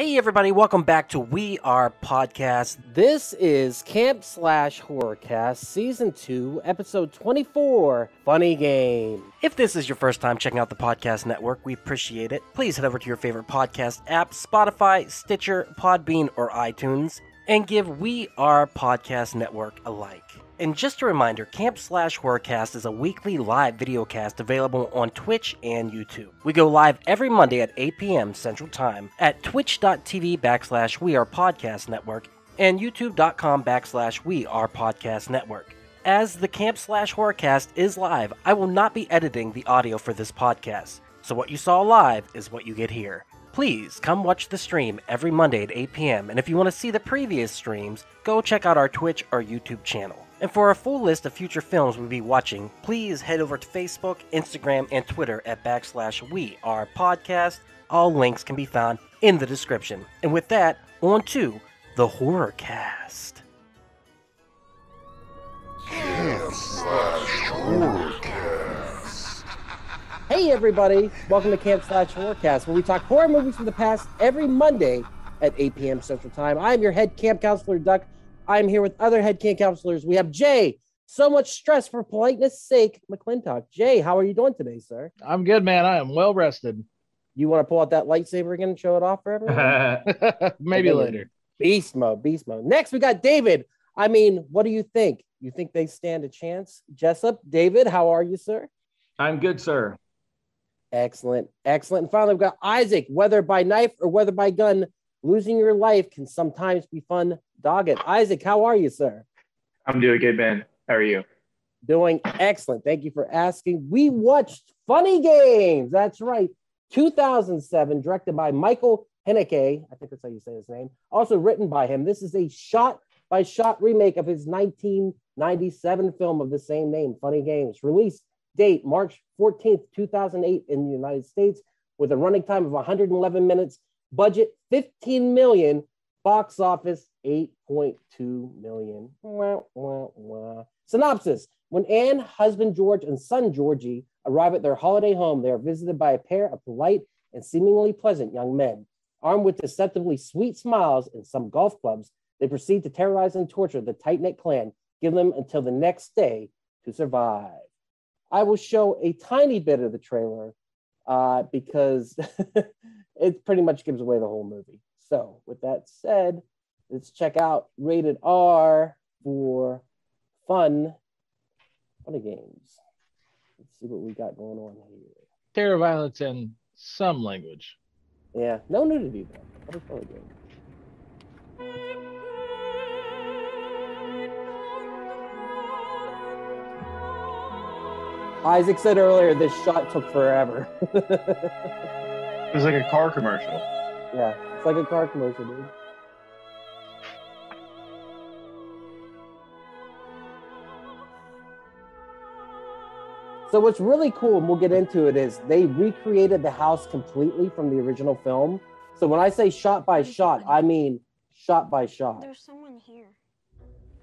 Hey everybody, welcome back to We Are Podcast. This is Camp Slash Horrorcast Season 2, Episode 24, Funny Game. If this is your first time checking out the podcast network, we appreciate it. Please head over to your favorite podcast app, Spotify, Stitcher, Podbean, or iTunes, and give We Are Podcast Network a like. And just a reminder, Camp Slash Horrorcast is a weekly live video cast available on Twitch and YouTube. We go live every Monday at 8 p.m. Central Time at twitch.tv backslash We Are Podcast Network and youtube.com backslash We Are Podcast Network. As the Camp Slash Horrorcast is live, I will not be editing the audio for this podcast. So what you saw live is what you get here. Please come watch the stream every Monday at 8 p.m. And if you want to see the previous streams, go check out our Twitch or YouTube channel. And for a full list of future films we'll be watching, please head over to Facebook, Instagram, and Twitter at backslash We Are Podcast. All links can be found in the description. And with that, on to the horror cast. Hey everybody, welcome to Camp Slash Horrorcast, where we talk horror movies from the past every Monday at 8 p.m. Central Time. I'm your head camp counselor, Duck. I'm here with other head camp counselors. We have Jay. So much stress for politeness' sake, McClintock. Jay, how are you doing today, sir? I'm good, man. I am well rested. You want to pull out that lightsaber again and show it off for everyone? Maybe later. beast mode, beast mode. Next, we got David. I mean, what do you think? You think they stand a chance? Jessup, David, how are you, sir? I'm good, sir. Excellent, excellent. And finally, we've got Isaac. Whether by knife or whether by gun, losing your life can sometimes be fun. Dog it. Isaac, how are you, sir? I'm doing good, man. How are you? Doing excellent. Thank you for asking. We watched Funny Games. That's right. 2007, directed by Michael Haneke. I think that's how you say his name. Also written by him. This is a shot by shot remake of his 1997 film of the same name, Funny Games. Release date March 14th, 2008, in the United States, with a running time of 111 minutes. Budget 15 million. Box office 8.2 million. Wah, wah, wah. Synopsis When Anne, husband George, and son Georgie arrive at their holiday home, they are visited by a pair of polite and seemingly pleasant young men. Armed with deceptively sweet smiles and some golf clubs, they proceed to terrorize and torture the tight knit clan, give them until the next day to survive. I will show a tiny bit of the trailer uh, because it pretty much gives away the whole movie. So, with that said, let's check out rated R for fun, funny games. Let's see what we got going on here. Terror, violence, and some language. Yeah, no nudity though. That was funny game. Isaac said earlier this shot took forever. It was like a car commercial. yeah, it's like a car commercial, dude. So what's really cool, and we'll get into it, is they recreated the house completely from the original film. So when I say shot by shot, I mean shot by shot. There's someone here.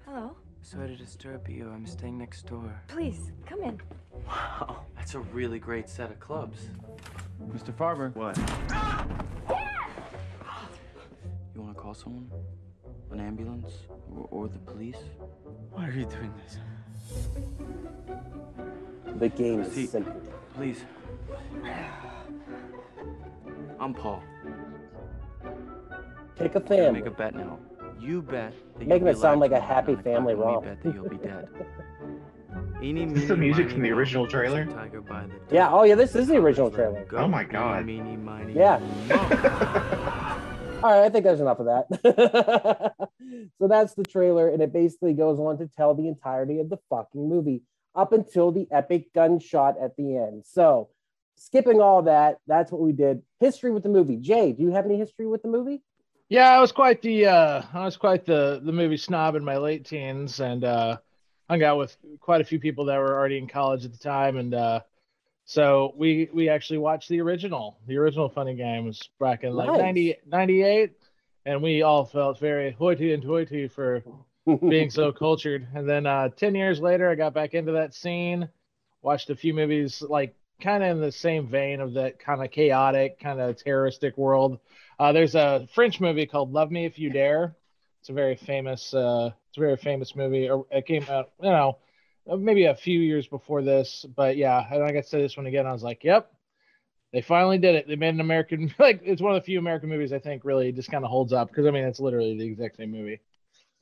Hello? Sorry to disturb you. I'm staying next door. Please, come in. Wow, that's a really great set of clubs. Mr. Farber. What? You want to call someone? An ambulance? Or, or the police? Why are you doing this? The game See- is simple. Please. I'm Paul. Pick a We're gonna family. make a bet now. You bet. That Making you'll be it sound like a happy at nine o'clock, family and we romp. bet that you'll be dead. Eeny, Is this the music miny, from the original trailer? Tiger by the Yeah, oh yeah, this is the original trailer. Go, Oh my God. Eeny, meeny, miny, Yeah. All right, I think there's enough of that. so that's the trailer, and it basically goes on to tell the entirety of the fucking movie up until the epic gunshot at the end. So, skipping all that, that's what we did. History with the movie. Jay, do you have any history with the movie? Yeah, I was quite the uh, I was quite the the movie snob in my late teens, and uh, hung out with quite a few people that were already in college at the time, and uh, so we we actually watched the original. The original Funny Games back in like Nice. 90, 98, and we all felt very hoity and toity for being so cultured. And then uh, 10 years later, I got back into that scene, watched a few movies like kind of in the same vein of that kind of chaotic, kind of terroristic world. Uh, there's a French movie called Love Me If You Dare. It's a very famous. Uh, it's a very famous movie. It came out, you know, maybe a few years before this. But yeah, and I got to this one again. I was like, yep, they finally did it. They made an American like it's one of the few American movies I think really just kind of holds up because I mean it's literally the exact same movie.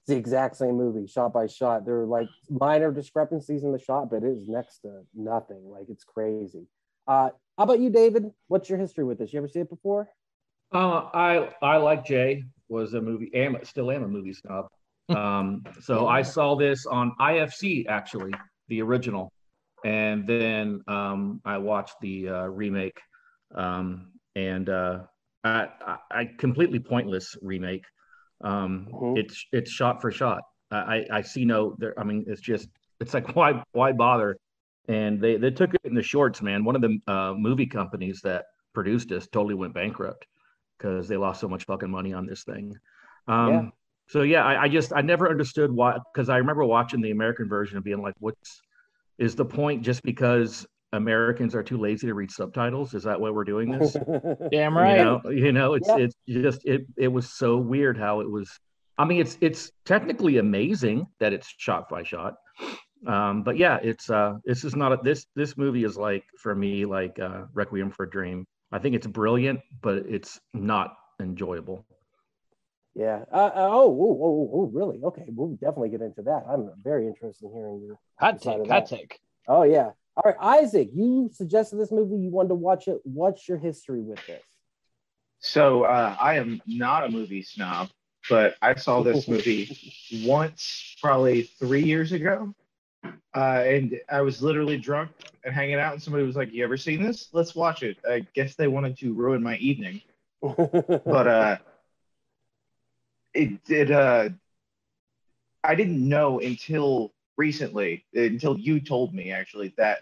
It's the exact same movie, shot by shot. There are like minor discrepancies in the shot, but it is next to nothing. Like it's crazy. Uh, how about you, David? What's your history with this? You ever see it before? Uh, I I like Jay was a movie am still am a movie snob. Um, so I saw this on IFC actually, the original, and then um, I watched the uh, remake, um, and uh, I, I, completely pointless remake. Um, mm-hmm. It's it's shot for shot. I I see no there. I mean, it's just it's like why why bother? And they they took it in the shorts, man. One of the uh, movie companies that produced this totally went bankrupt because they lost so much fucking money on this thing. Um, yeah. So yeah, I, I, just I never understood why because I remember watching the American version and being like, "What's is the point? Just because Americans are too lazy to read subtitles? Is that why we're doing this?" Damn right. You know, you know it's yeah. it's just it it was so weird how it was. I mean, it's it's technically amazing that it's shot by shot. Um, but yeah, it's uh, this is not a, this this movie is like for me like uh, Requiem for a Dream. I think it's brilliant, but it's not enjoyable. Yeah. Uh, uh oh, oh, oh, oh, really? Okay, we'll definitely get into that. I'm very interested in hearing your hot take. Hot take. Oh yeah. All right, Isaac, you suggested this movie. You wanted to watch it. What's your history with this? So uh, I am not a movie snob, but I saw this movie once, probably three years ago. Uh, and I was literally drunk and hanging out, and somebody was like, "You ever seen this? Let's watch it." I guess they wanted to ruin my evening, but uh, it did. Uh, I didn't know until recently, until you told me actually that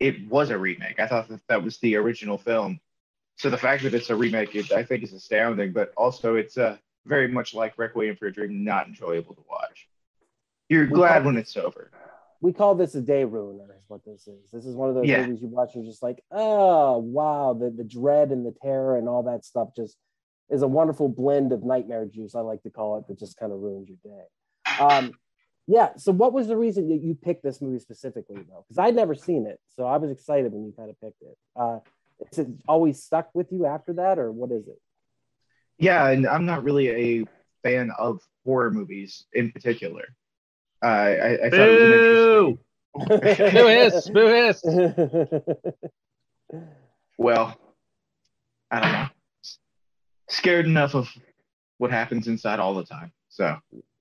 it was a remake. I thought that that was the original film. So the fact that it's a remake, it, I think, is astounding. But also, it's uh, very much like Requiem for a Dream, not enjoyable to watch. You're glad when it's over. We call this a day ruiner is what this is. This is one of those yeah. movies you watch and you're just like oh wow the, the dread and the terror and all that stuff just is a wonderful blend of nightmare juice i like to call it that just kind of ruins your day. Um, yeah so what was the reason that you picked this movie specifically though? Because i'd never seen it so i was excited when you kind of picked it. Uh, is it always stuck with you after that or what is it? Yeah and i'm not really a fan of horror movies in particular uh, I, I thought it was interesting. boo hiss, boo hiss. Well, I don't know. Scared enough of what happens inside all the time. So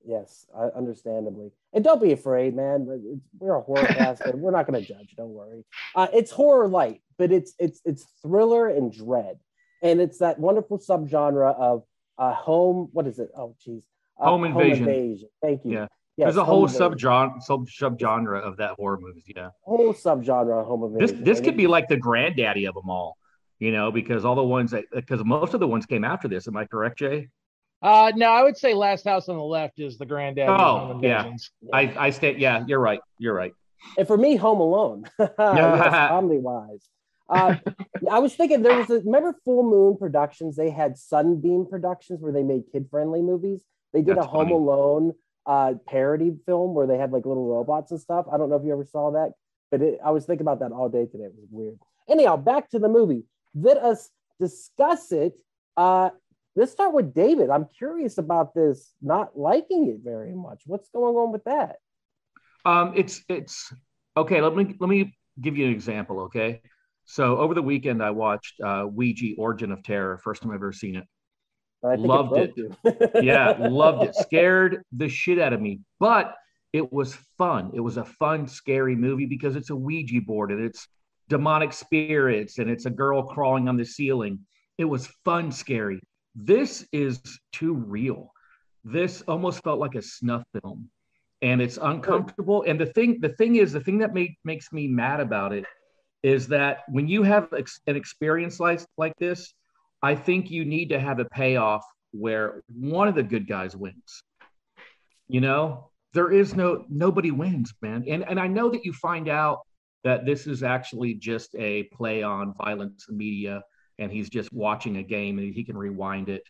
yes, I, understandably, and don't be afraid, man. We're a horror cast, and we're not going to judge. Don't worry. Uh, it's horror light, but it's it's it's thriller and dread, and it's that wonderful subgenre of uh, home. What is it? Oh, geez, uh, home, invasion. home invasion. Thank you. Yeah. Yes, There's a whole subgenre, sub subgenre of that horror movies. Yeah, whole subgenre of home invasion. This this could be like the granddaddy of them all, you know, because all the ones that because most of the ones came after this. Am I correct, Jay? Uh, no, I would say Last House on the Left is the granddaddy. Oh, yeah. yeah. I I stay. Yeah, you're right. You're right. And for me, Home Alone, comedy wise. Uh, I was thinking there was a remember Full Moon Productions. They had Sunbeam Productions where they made kid friendly movies. They did That's a Home funny. Alone uh, parody film where they had like little robots and stuff. I don't know if you ever saw that, but it, I was thinking about that all day today. It was weird. Anyhow, back to the movie. Let us discuss it. Uh, let's start with David. I'm curious about this not liking it very much. What's going on with that? Um, it's it's okay. Let me let me give you an example. Okay, so over the weekend I watched uh, Ouija: Origin of Terror. First time I've ever seen it loved it. yeah, loved it. Scared the shit out of me, but it was fun. It was a fun, scary movie because it's a Ouija board and it's demonic spirits and it's a girl crawling on the ceiling. It was fun, scary. This is too real. This almost felt like a snuff film, and it's uncomfortable. And the thing, the thing is, the thing that made, makes me mad about it is that when you have an experience like like this, I think you need to have a payoff where one of the good guys wins. You know, there is no nobody wins, man. And and I know that you find out that this is actually just a play on violence in media and he's just watching a game and he can rewind it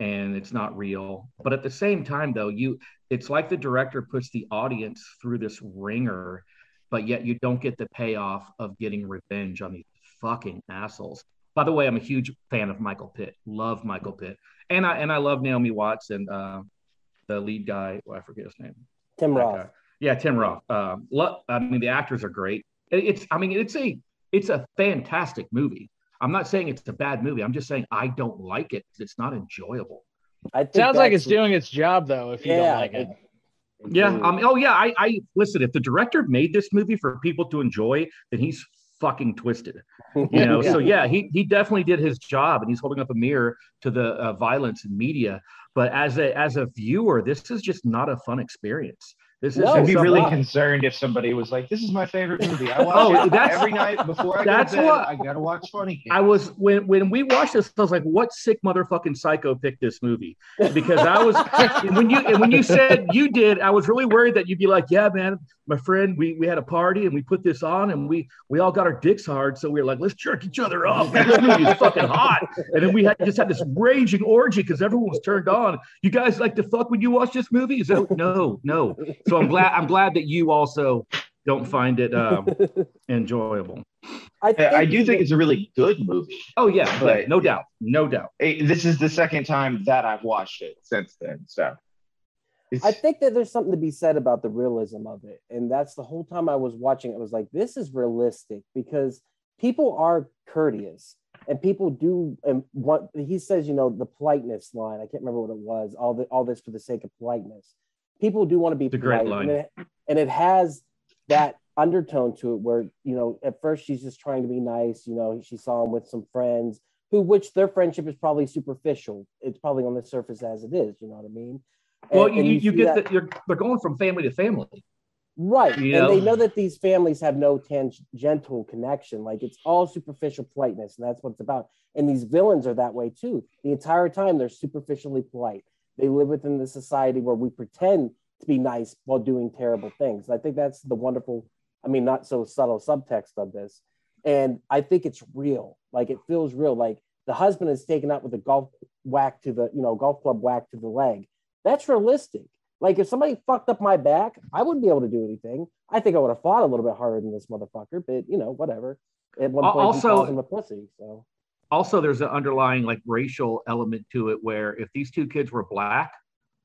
and it's not real. But at the same time, though, you it's like the director puts the audience through this ringer, but yet you don't get the payoff of getting revenge on these fucking assholes. By the way, I'm a huge fan of Michael Pitt. Love Michael Pitt, and I and I love Naomi Watts and uh, the lead guy. Well, I forget his name. Tim Roth. Yeah, Tim Roth. Um, lo- I mean, the actors are great. It- It's. I mean, it's a. It's a fantastic movie. I'm not saying it's a bad movie. I'm just saying I don't like it. It's not enjoyable. I think Sounds like it's doing its job though. If you Yeah, don't like it, Yeah. Um. Oh, yeah. I. I listen. If the director made this movie for people to enjoy, then he's fucking twisted. You know. So yeah, he he definitely did his job, and he's holding up a mirror to the uh, violence in media. But as a as a viewer, this is just not a fun experience. This is No, I'd be really not. concerned if somebody was like, "This is my favorite movie. I oh, watch Oh, it that's- every night before I go that's to bed. what- I gotta watch Funny Games." I was when when we watched this, I was like, "What sick motherfucking psycho picked this movie?" Because I was when you and when you said you did, I was really worried that you'd be like, "Yeah, man, my friend, we we had a party and we put this on and we we all got our dicks hard, so we were like, let's jerk each other off. Man, this movie is fucking hot." And then we had just had this raging orgy because everyone was turned on. You guys like to fuck when you watch this movie? Is that no, no? So I'm glad I'm glad that you also don't find it um, enjoyable. I, I I do think it's a really good movie. Oh yeah, But- no doubt, no doubt. Hey, This is the second time that I've watched it since then. So it's, I think that there's something to be said about the realism of it. And that's the whole time I was watching, it was like, this is realistic because people are courteous and people do and what he says, you know, the politeness line. I can't remember what it was, all the all this for the sake of politeness. People do want to be It's a great polite. line. And it, and it has that undertone to it where, you know, at first she's just trying to be nice, you know, she saw him with some friends who which their friendship is probably superficial. It's probably on the surface as it is, you know what I mean? Well, you, and you, you get that- you're they're going from family to family. right, you and they know? know that these families have no tangential connection. Like it's all superficial politeness, and that's what it's about. And these villains are that way too. The entire time they're superficially polite. They live within the society where we pretend to be nice while doing terrible things. I think that's the wonderful, I mean, not so subtle subtext of this. And I think it's real. Like it feels real. Like the husband is taken out with a golf whack to the, you know, golf club whack to the leg. That's realistic. Like if somebody fucked up my back, I wouldn't be able to do anything. I think I would have fought a little bit harder than this motherfucker, but you know, whatever. At one point, also- he calls him a pussy. So Also, there's an underlying like racial element to it where if these two kids were black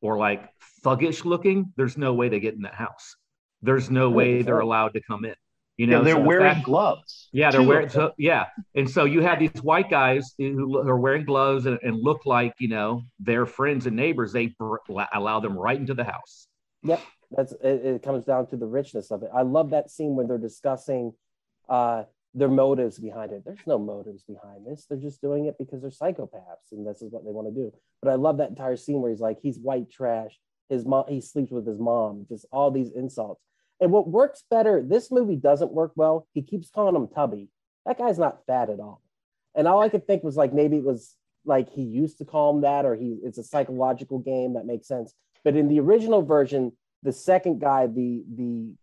or like thuggish looking, there's no way they get in that house. There's no way they're allowed to come in. You yeah, know, they're so the wearing fact- gloves. Yeah, they're wearing. So, yeah, and so you have these white guys who are wearing gloves and, and look like you know their friends and neighbors. They br- allow them right into the house. Yep, that's it, it comes down to the richness of it. I love that scene when they're discussing uh their motives behind it. There's no motives behind this. They're just doing it because they're psychopaths and this is what they want to do. But I love that entire scene where he's like, he's white trash. His mom, he sleeps with his mom, just all these insults. And what works better, this movie doesn't work well. He keeps calling him Tubby. That guy's not fat at all. And all I could think was like maybe it was like he used to call him that, or he it's a psychological game that makes sense. But in the original version, the second guy, the the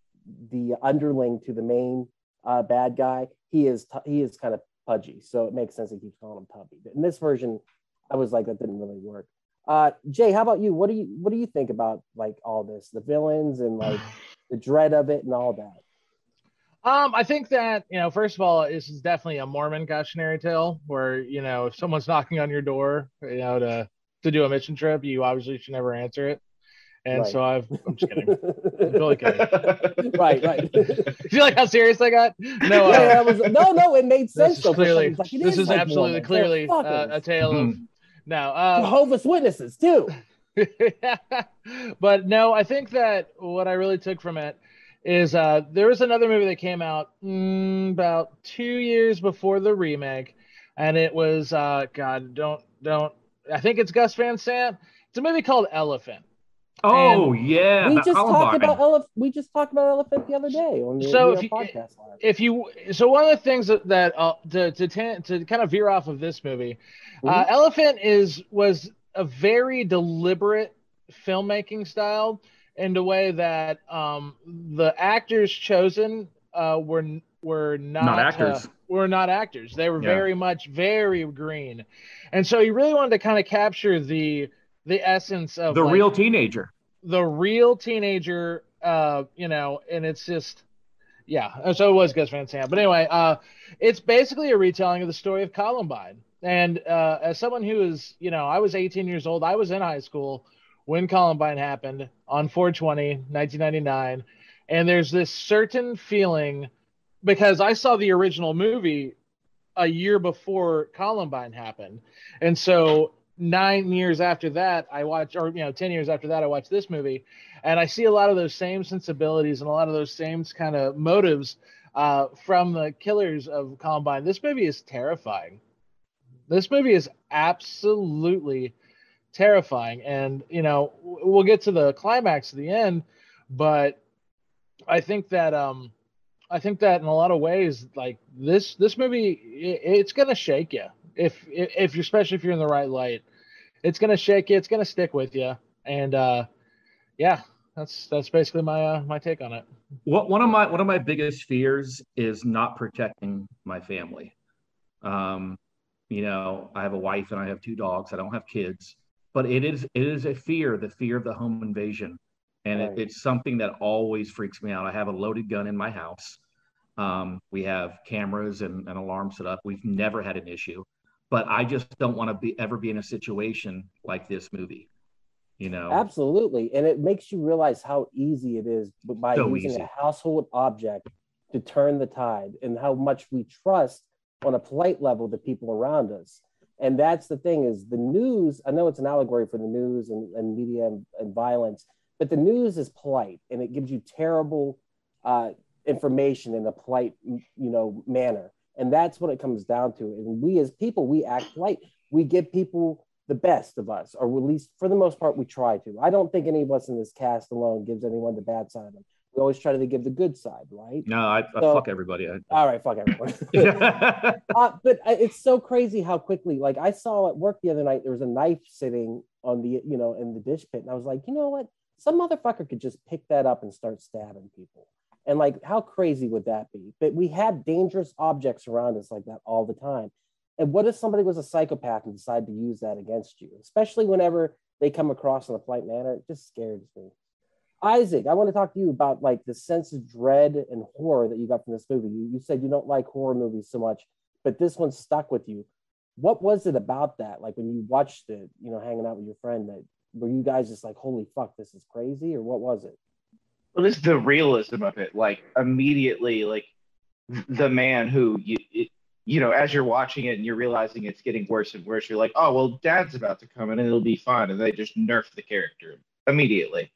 the underling to the main uh, bad guy, he is t- he is kind of pudgy, so it makes sense he keeps calling him Tubby. But in this version, I was like that didn't really work. Uh, Jay, how about you? What do you what do you think about like all this, the villains and like the dread of it and all that? Um, I think that you know, first of all, this is definitely a Mormon cautionary tale where you know, if someone's knocking on your door, you know, to to do a mission trip, you obviously should never answer it. And Right. so I've, I'm just kidding. I'm totally kidding. right, right. Do you like how serious I got? No, uh, yeah, it was, no, no, it made sense. this is clearly, like, this is like absolutely clearly uh, a tale of now Uh, Jehovah's Witnesses too. but no, I think that what I really took from it is uh, there was another movie that came out mm, about two years before the remake, and it was uh, God, don't don't. I think it's Gus Van Sant. It's a movie called Elephant. Oh yeah, we the just talked about elephant. We just talked about elephant the other day on the So VR if you- podcast live. If you so, one of the things that, that uh, to to tan- to kind of veer off of this movie, uh, Elephant is was a very deliberate filmmaking style in the way that um, the actors chosen uh, were were not, Not actors. uh, were not actors. They were Yeah. very much very green, and so he really wanted to kind of capture the the essence of the like, real teenager. the real teenager. Uh, you know, and it's just yeah. So it was Gus Van Sant, but anyway, uh, it's basically a retelling of the story of Columbine. And uh, as someone who is, you know, I was 18 years old. I was in high school when Columbine happened on 420, 1999. And there's this certain feeling because I saw the original movie a year before Columbine happened. And so nine years after that, I watch, or, you know, 10 years after that, I watch this movie. And I see a lot of those same sensibilities and a lot of those same kind of motives uh, from the killers of Columbine. This movie is terrifying. This movie is absolutely terrifying. And, you know, we'll get to the climax at the end, but I think that, um, I think that in a lot of ways, like this, this movie, it, it's gonna shake you if, if you're, especially if you're in the right light, it's gonna shake you. It's gonna stick with you. And uh, yeah, that's that's basically my uh, my take on it. What one of my one of my biggest fears is not protecting my family. Um, you know, I have a wife and I have two dogs. I don't have kids, but it is it is a fear, the fear of the home invasion, and Right. it, it's something that always freaks me out. I have a loaded gun in my house. Um, we have cameras and an alarm set up. We've never had an issue, but I just don't want to be ever be in a situation like this movie. You know, Absolutely. And it makes you realize how easy it is by So using easy. a household object to turn the tide and how much we trust on a polite level the people around us. And that's the thing is the news, I know it's an allegory for the news and, and media and, and violence, but the news is polite and it gives you terrible uh, information in a polite, you know, manner. And that's what it comes down to. And we as people, we act like We give people the best of us, or at least for the most part, we try to. I don't think any of us in this cast alone gives anyone the bad side of them. We always try to give the good side, right? no, I, I So- fuck everybody. I- All right, fuck everyone. uh, but I- it's so crazy how quickly, like I saw at work the other night, there was a knife sitting on the, you know, in the dish pit, and I was like, you know what? Some motherfucker could just pick that up and start stabbing people. And like, how crazy would that be? But we have dangerous objects around us like that all the time. And what if somebody was a psychopath and decided to use that against you, especially whenever they come across in a polite manner? It just scares me. Isaac, I want to talk to you about like the sense of dread and horror that you got from this movie. You, you said you don't like horror movies so much, but this one stuck with you. What was it about that? Like when you watched it, you know, hanging out with your friend, that were you guys just like, holy fuck, this is crazy, or what was it? Well, this is the realism of it. Like immediately, like the man who you, it, you know, as you're watching it and you're realizing it's getting worse and worse, you're like, oh well, Dad's about to come in and it'll be fine, and they just nerf the character immediately.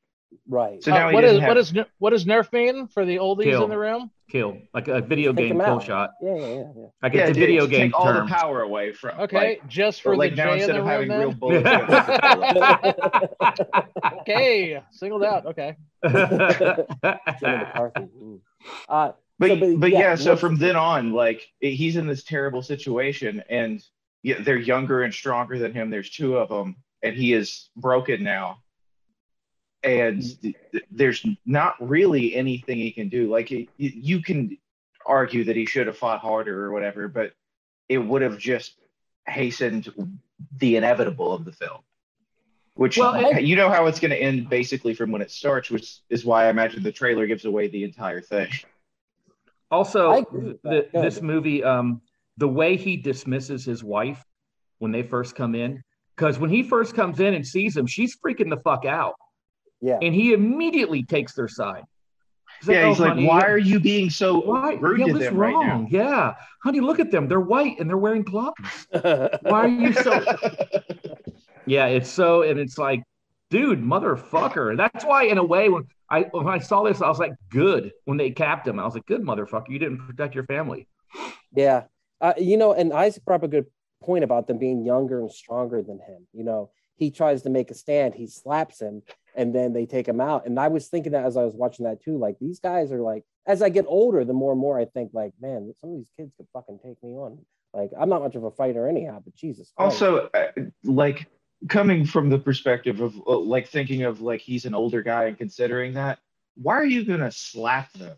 Right. So now Uh, he what doesn't is have- what is ner- what does Nerf mean for the oldies Kill. in the room? kill like a video Take game him kill shot. Yeah, yeah, yeah, yeah. Like yeah, it's a dude, video to game take all the power away from. Okay, like, just for like the now J in instead the of having room. real Then? bullets, bullets. okay, singled out. Okay. McCarthy. Uh, but So, but but yeah, yeah, so from then on, like he's in this terrible situation, and yeah, they're younger and stronger than him. There's two of them, and he is broken now. And th- th- there's not really anything he can do. Like it, you you can argue that he should have fought harder or whatever, but it would have just hastened the inevitable of the film. Which Well, and- you know how it's going to end basically from when it starts, which is why I imagine the trailer gives away the entire thing. Also, I agree with the, this movie, um, the way he dismisses his wife when they first come in, because when he first comes in and sees him, she's freaking the fuck out, yeah. and he immediately takes their side. He's yeah, "Oh, he's like, honey, why are you being so why? rude yeah, to them wrong? right now? Yeah, honey, look at them. They're white and they're wearing gloves. Why are you so? Yeah, it's so, and it's like, dude, motherfucker. That's why, in a way, when I when I saw this, I was like, good. When they capped him, I was like, good, motherfucker. You didn't protect your family. Yeah. Uh, you know, and Isaac brought up a good point about them being younger and stronger than him. You know, he tries to make a stand, he slaps him, and then they take him out. And I was thinking that as I was watching that too, like these guys are like, as I get older, the more and more I think, like, man, some of these kids could fucking take me on. Like, I'm not much of a fighter anyhow, but Jesus. Christ. Also, uh, like coming from the perspective of uh, like thinking of like he's an older guy and considering that, why are you gonna slap them?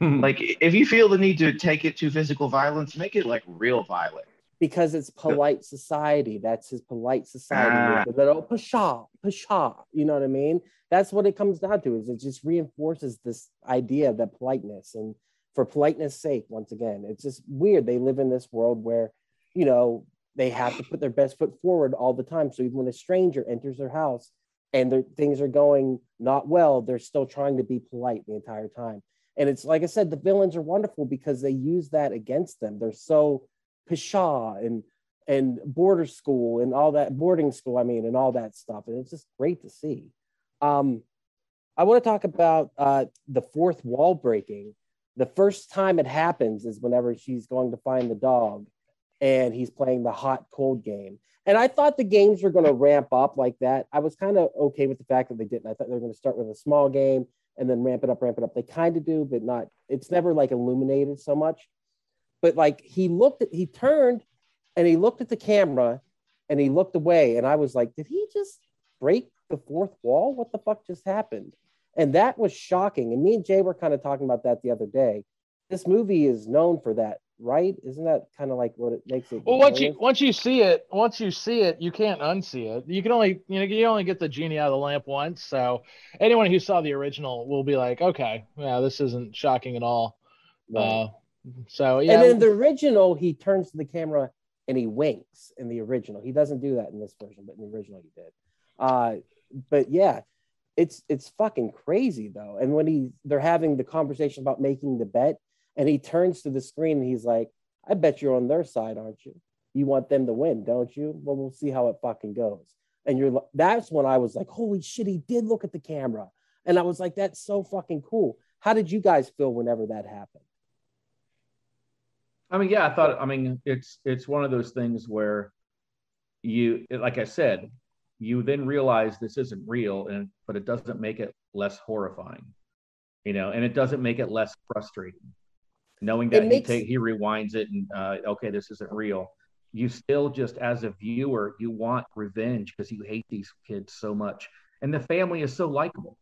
Like if you feel the need to take it to physical violence, make it like real violent. because it's polite society. That's his polite society. Ah. The little pshaw, pshaw. You know what I mean? That's what it comes down to. Is it just reinforces this idea that politeness and for politeness sake, once again, it's just weird. They live in this world where, you know, they have to put their best foot forward all the time. So even when a stranger enters their house and their things are going not well, they're still trying to be polite the entire time. And it's like I said, the villains are wonderful because they use that against them. They're so pshaw and and border school and all that boarding school, I mean, and all that stuff. And it's just great to see. Um, I want to talk about uh, the fourth wall breaking. The first time it happens is whenever she's going to find the dog and he's playing the hot cold game. And I thought the games were going to ramp up like that. I was kind of okay with the fact that they didn't. I thought they were going to start with a small game and then ramp it up, ramp it up. They kind of do, but not, it's never like illuminated so much. But like he looked at, he turned and he looked at the camera and he looked away. And I was like, did he just break the fourth wall? What the fuck just happened? And that was shocking. And me and Jay were kind of talking about that the other day. This movie is known for that, right? Isn't that kind of like what it makes it? Well, once you once you see it, once you see it, you can't unsee it. You can only you know you only get the genie out of the lamp once. So anyone who saw the original will be like, okay, yeah, this isn't shocking at all. Right. Uh, so yeah, And in the original, he turns to the camera and he winks in the original. He doesn't do that in this version, but in the original he did. Uh, but yeah, it's it's fucking crazy though. And when he they're having the conversation about making the bet, and he turns to the screen and he's like, "I bet you're on their side, aren't you? You want them to win, don't you? Well, we'll see how it fucking goes." And you're that's when I was like, "Holy shit, he did look at the camera," and I was like, "That's so fucking cool." How did you guys feel whenever that happened? I mean, yeah, I thought. I mean, it's it's one of those things where you, like I said, you then realize this isn't real, and but it doesn't make it less horrifying, you know, and it doesn't make it less frustrating, knowing that makes- he he rewinds it and uh, okay, this isn't real. You still just as a viewer, you want revenge because you hate these kids so much, and the family is so likable,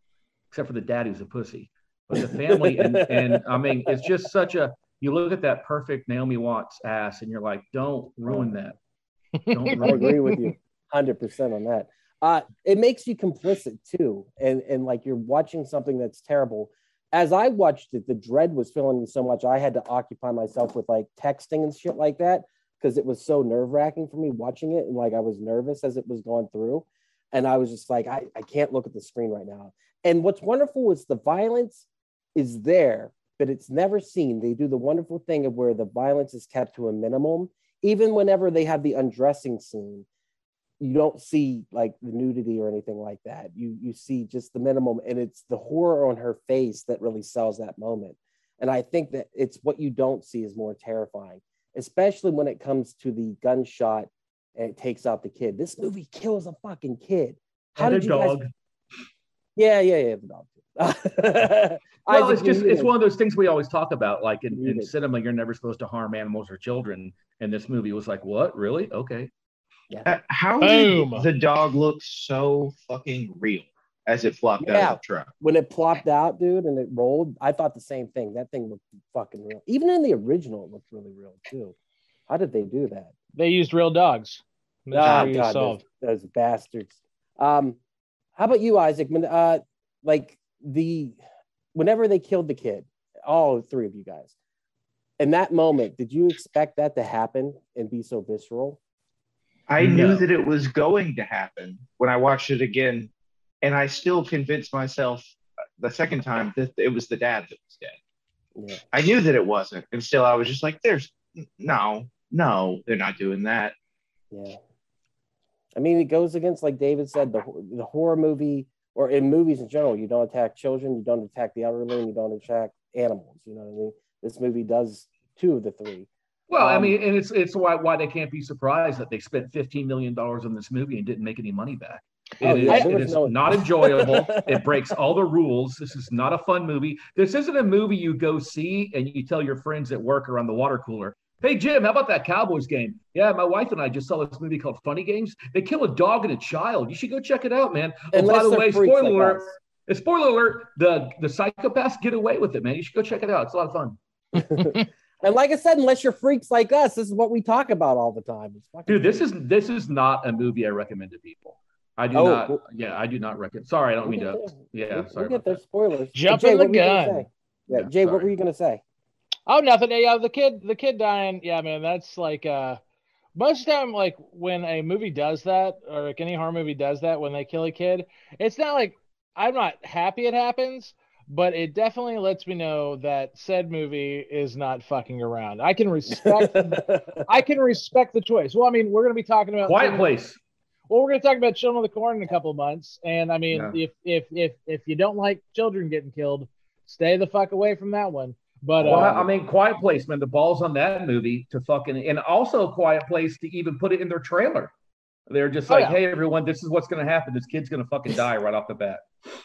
except for the dad who's a pussy. But the family and and I mean, it's just such a you look at that perfect Naomi Watts ass and you're like, don't ruin that. Don't I ruin agree with you 100% on that. Uh, it makes you complicit too. And, and like you're watching something that's terrible. As I watched it, the dread was filling me so much. I had to occupy myself with like texting and shit like that because it was so nerve wracking for me watching it. And like I was nervous as it was going through. And I was just like, I, I can't look at the screen right now. And what's wonderful is the violence is there, but it's never seen. They do the wonderful thing of where the violence is kept to a minimum. Even whenever they have the undressing scene, you don't see like the nudity or anything like that. You you see just the minimum, and it's the horror on her face that really sells that moment. And I think that it's what you don't see is more terrifying, especially when it comes to the gunshot and it takes out the kid. This movie kills a fucking kid. How And did you guys? dog. Yeah, yeah, yeah, the dog. Well, it's just it's one of those things we always talk about. Like in, in cinema, you're never supposed to harm animals or children. And this movie was like, what? Really? Okay. Uh, how Boom. did the dog look so fucking real as it flopped out of the truck? when it plopped out, dude, and it rolled, I thought the same thing. That thing looked fucking real. Even in the original, it looked really real too. How did they do that? they used real dogs. Mystery Oh, God, those, those bastards. Um, how about you, Isaac? When uh, like the whenever they killed the kid, all three of you guys, in that moment, did you expect that to happen and be so visceral? I No. knew that it was going to happen when I watched it again, and I still convinced myself uh, the second time that it was the dad that was dead. Yeah. I knew that it wasn't, and still I was just like, "There's no, no, they're not doing that." Yeah. I mean, it goes against, like David said, the, the horror movie or in movies in general, you don't attack children, you don't attack the elderly, and you don't attack animals. You know what I mean? This movie does two of the three. Well, I Um, mean, and it's it's why why they can't be surprised that they spent 15 million dollars on this movie and didn't make any money back. It Oh, is, yeah, it no- not enjoyable. it breaks all the rules. This is not a fun movie. This isn't a movie you go see and you tell your friends at work around the water cooler. Hey Jim, how about that Cowboys game? Yeah, my wife and I just saw this movie called Funny Games. They kill a dog and a child. You should go check it out, man. Oh, by the way, spoiler like alert. us. Spoiler alert: the the psychopaths get away with it, man. You should go check it out. It's a lot of fun. and like I said, unless you're freaks like us, this is what we talk about all the time. It's Dude, this is this is not a movie I recommend to people. I do Oh, not. well- Yeah, I do not recommend. Sorry, I don't We'll mean to. there. Yeah, We'll- sorry. We'll get about there. Spoilers. Jump Jay, in the what were you gonna gun. Yeah, Yeah, Jay, what were you gonna say? Oh, nothing. Yeah, the kid, the kid dying. Yeah, man, that's like uh, most of the time, like when a movie does that, or like any horror movie does that, when they kill a kid, it's not like I'm not happy it happens, but it definitely lets me know that said movie is not fucking around. I can respect, I can respect the choice. Well, I mean, we're gonna be talking about Quiet Place. Well, we're going to talk about Children of the Corn in a couple of months, and I mean, Yeah. if if if if you don't like children getting killed, stay the fuck away from that one. But Well, uh, I mean, Quiet Place, man. The balls on that movie to fucking, and also Quiet Place to even put it in their trailer. They're just Oh, like, yeah. hey, everyone, this is what's going to happen. This kid's going to fucking die right off the bat.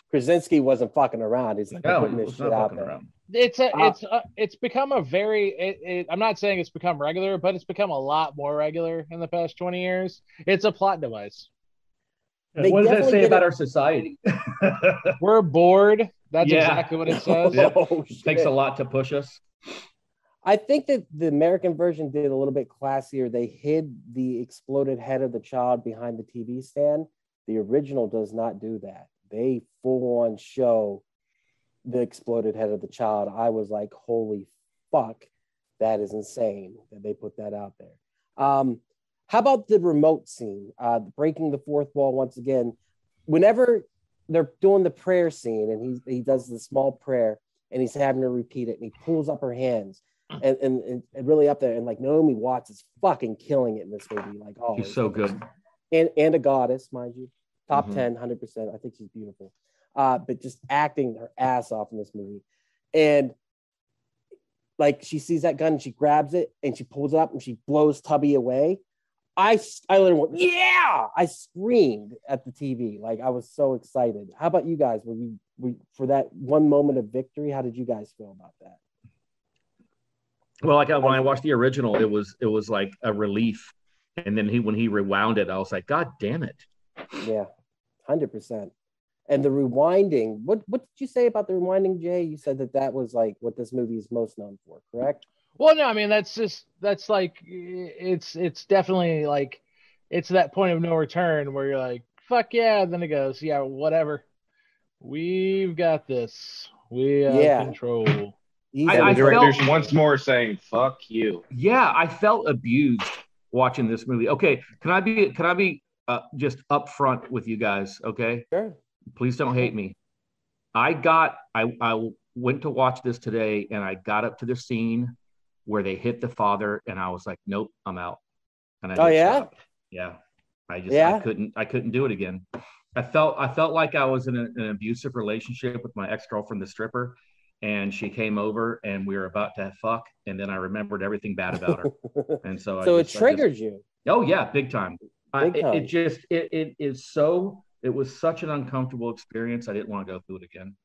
Krasinski wasn't fucking around. He's like, I'm No, putting this shit not out fucking there. around. it's a, Uh, it's a, it's become a very. It, it, I'm not saying it's become regular, but it's become a lot more regular in the past 20 years. It's a plot device. They what does that say about it- our society? We're bored. That's Yeah. exactly what it says. Yeah. Oh, Takes a lot to push us. I think that the American version did a little bit classier. They hid the exploded head of the child behind the TV stand. The original does not do that. They full on show the exploded head of the child. I was like, holy fuck, that is insane that they put that out there. Um, how about the remote scene, uh, breaking the fourth wall once again? Whenever they're doing the prayer scene and he, he does the small prayer and he's having to repeat it and he pulls up her hands and, and, and- and really up there and like Naomi Watts is fucking killing it in this movie. Like, oh, She's so good. and and a goddess, mind you, top Mhm. 10, 100 percent. I think she's beautiful, uh, but just acting her ass off in this movie, and like she sees that gun, and she grabs it and she pulls it up and she blows Tubby away. I I literally went, yeah! I screamed at the TV, like I was so excited. How about you guys? Were you were, for that one moment of victory? How did you guys feel about that? Well, like when I watched the original, it was it was like a relief, and then he when he rewound it, I was like, God damn it! Yeah, hundred percent. And the rewinding. What what did you say about the rewinding, Jay? You said that that was like what this movie is most known for, correct? Well, no, I mean that's just that's like it's it's definitely like it's that point of no return where you're like, fuck yeah, then it goes, yeah, whatever. We've got this. We have Yeah. control. He's I- the I director's felt- once more saying "fuck you." Yeah, I felt abused watching this movie. Okay, can I be can I be uh, just upfront with you guys? Okay, sure. please don't hate me. I got I I went to watch this today, and I got up to the scene where they hit the father, and I was like, nope, I'm out. And I Oh, yeah? stopped. yeah. I just Yeah? I couldn't I couldn't do it again. I felt I felt like I was in a, an abusive relationship with my ex girlfriend, the stripper, and she came over and we were about to fuck, and then I remembered everything bad about her, and so I so it just- I just- triggered you. Oh yeah, big time. I, it, time. it just it, it is so it was such an uncomfortable experience. I didn't want to go through it again.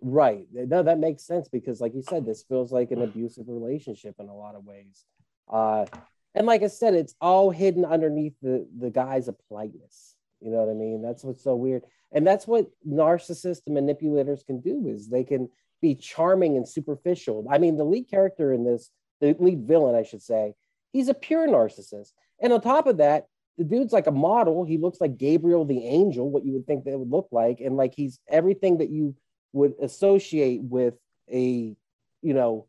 Right. No, that makes sense because, like you said, this feels like an abusive relationship in a lot of ways. Uh, and like I said, it's all hidden underneath the the guise of politeness. You know what I mean? That's what's so weird, and that's what narcissists and manipulators can do is they can be charming and superficial. I mean, the lead character in this, the lead villain, I should say, he's a pure narcissist, and on top of that. The dude's like a model. He looks like Gabriel the angel, what you would think that would look like, and like he's everything that you would associate with a you know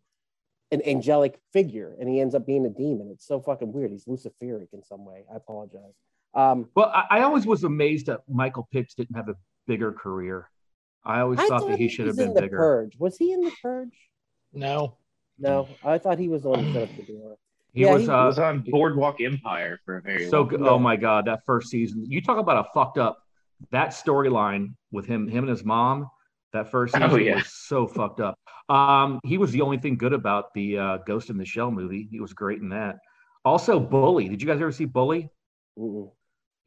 an angelic figure and he ends up being a demon it's so fucking weird he's luciferic in some way i apologize um Well, I, I always was amazed that Michael Pitts didn't have a bigger career. I always I thought that he should have been in the bigger. purge was he in the purge No. no i thought he was the one who set up the door He Yeah, was he He uh, was on Boardwalk Empire for a very so long good. Oh my god, that first season! You talk about a fucked up. That storyline with him, him and his mom. That first season Oh, yeah. was so fucked up. Um, he was the only thing good about the uh, Ghost in the Shell movie. He was great in that. Also, Bully. Did you guys ever see Bully? Mm-mm.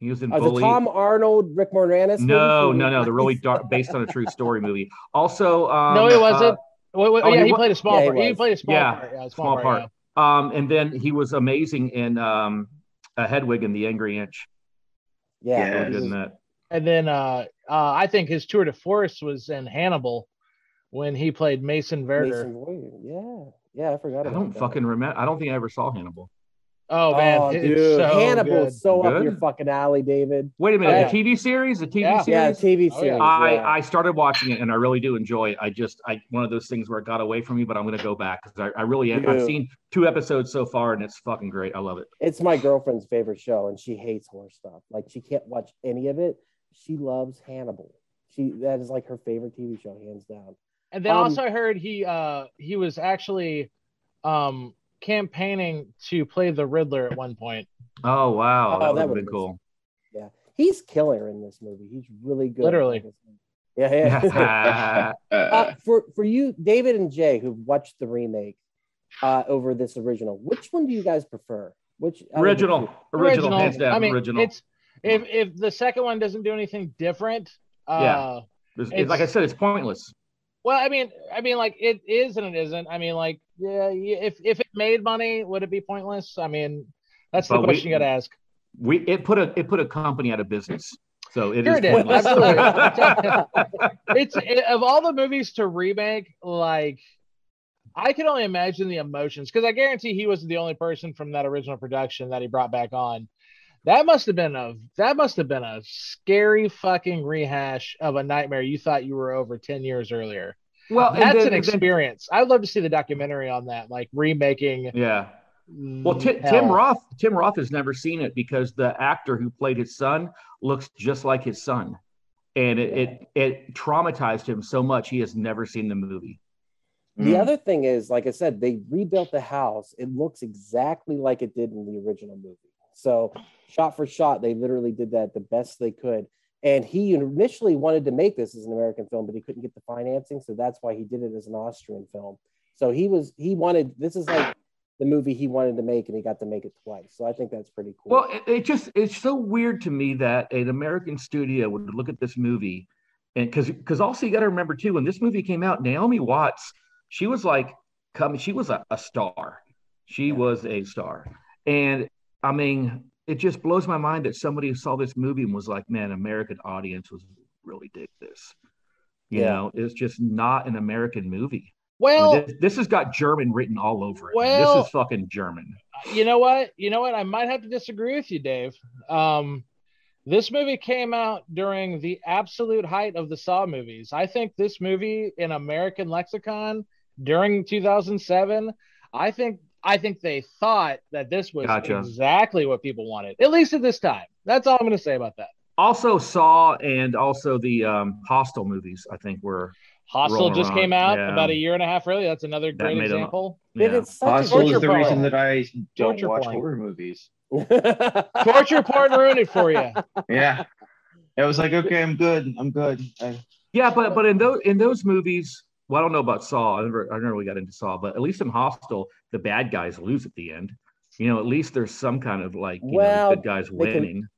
He was in Uh, the Bully. tom arnold rick moranis no, movie? no, no. The really dark, based on a true story movie. Also, um, no, he wasn't. uh, Wait, wait, oh, yeah, he he, played a small Yeah, part. He, was. played a small Yeah, part. Yeah, a small small, part. part. um, and then he was amazing in um, a Hedwig and The Angry Inch. yeah, Yeah, Really good in that. And then uh, uh, I think his tour de force was in Hannibal when he played Mason Verger. Mason Yeah, yeah, I forgot I don't that. fucking remember. I don't think I ever saw Hannibal. Oh man, oh, dude, so Hannibal good. is so up your fucking alley, David. Wait a minute, Yeah. the TV series, the TV Yeah. Yeah, series. TV Oh, series. yeah. I yeah. I started watching it and I really do enjoy it. I just I one of those things where it got away from me, but I'm gonna go back because I, I really am. I've seen two episodes so far and it's fucking great. I love it. it's my girlfriend's favorite show, and she hates horror stuff. Like she can't watch any of it. She loves Hannibal. She that is like her favorite TV show, hands down. And then Um, also I heard he uh he was actually um campaigning to play the Riddler at one point. Oh wow, Oh, that that would have would've been been cool. Yeah, he's killer in this movie. He's really good. Literally. Yeah, yeah. Uh, for for you, David and Jay, who've watched the remake uh, over this original, which one do you guys prefer? Which out of the original, original, hands down, I mean, original. it's if if the second one doesn't do anything different, uh Yeah. It's- it's- like I said, it's pointless. well, I mean, I mean, like it is and it isn't. I mean, like, yeah, if if it made money, would it be pointless? I mean, that's the But we- question you got to ask. We it put a it put a company out of business. So it is it did, pointless. It's it, of all the movies to remake, like I can only imagine the emotions because I guarantee he wasn't the only person from that original production that he brought back on. That must have been a that must have been a scary fucking rehash of a nightmare you thought you were over ten years earlier. Well, That's then- an and then- experience. I'd love to see the documentary on that, like remaking. yeah. Well, Ti- hell. Tim Roth, Tim Roth has never seen it because the actor who played his son looks just like his son, and it it, it traumatized him so much he has never seen the movie. The Mm. other thing is, like I said, they rebuilt the house. It looks exactly like it did in the original movie. So, shot for shot, they literally did that the best they could. And he initially wanted to make this as an American film, but he couldn't get the financing, so that's why he did it as an Austrian film. So he was he wanted this is like the movie he wanted to make, and he got to make it twice. So I think that's pretty cool. Well, it, it just it's so weird to me that an American studio would look at this movie, and because because also you got to remember too when this movie came out, Naomi Watts, she was like coming, she was a, a star, she was a star, and I mean it just blows my mind that somebody who saw this movie and was like, man, American audience was really dig this. You Yeah. know, it's just not an American movie. Well, this, this has got German written all over it. Well- this is fucking German. you know what? You know what? I might have to disagree with you, Dave. Um, this movie came out during the absolute height of the Saw movies. I think this movie in American lexicon during 2007, I think I think they thought that this was Gotcha. exactly what people wanted, at least at this time. That's all I'm going to say about that. Also Saw and also the um, Hostel movies, I think were Hostel just around, came out yeah. about a year and a half early. That's another That great example. Dude, yeah. it's such a Hostel is the porn. reason that I don't Torture watch porn. horror movies. Torture porn ruined it for you. Yeah. I was like, okay, I'm good. I'm good. I, Yeah, but but in those in those movies, well, I don't know about Saw. I never I never really got into Saw, but at least in Hostel, the bad guys lose at the end. You know, at least there's some kind of like you Well, know, the good guys they can- winning.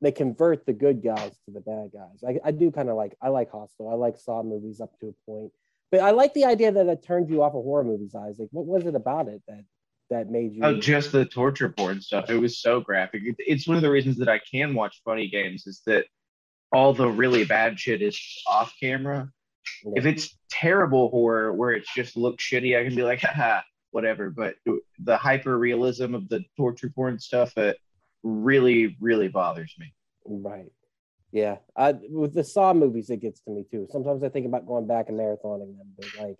they convert the good guys to the bad guys. I, I do kind of like I like Hostel. I like Saw movies up to a point, but I like the idea that it turned you off of horror movies. Isaac, what was it about it that that made you? oh, just the torture porn stuff. It was so graphic. It- it's one of the reasons that I can watch funny games is that all the really bad shit is off camera. Yeah. If it's terrible horror where it's just looks shitty, I can be like, haha, whatever. But the hyper realism of the torture porn stuff, it really, really bothers me. Right. Yeah. I, with the Saw movies, it gets to me too. Sometimes I think about going back and marathoning them, but like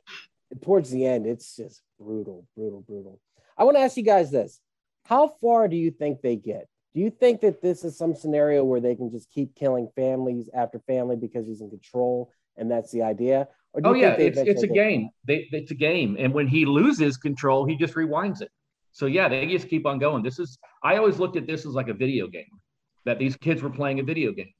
towards the end, it's just brutal, brutal, brutal. I want to ask you guys this: How far do you think they get? Do you think that this is some scenario where they can just keep killing families after family because he's in control, and that's the idea? Or do Oh you yeah, think it's it's a game. They, it's a game, and when he loses control, he just rewinds it. So yeah, they just keep on going. This is I always looked at this as like a video game, that these kids were playing a video game.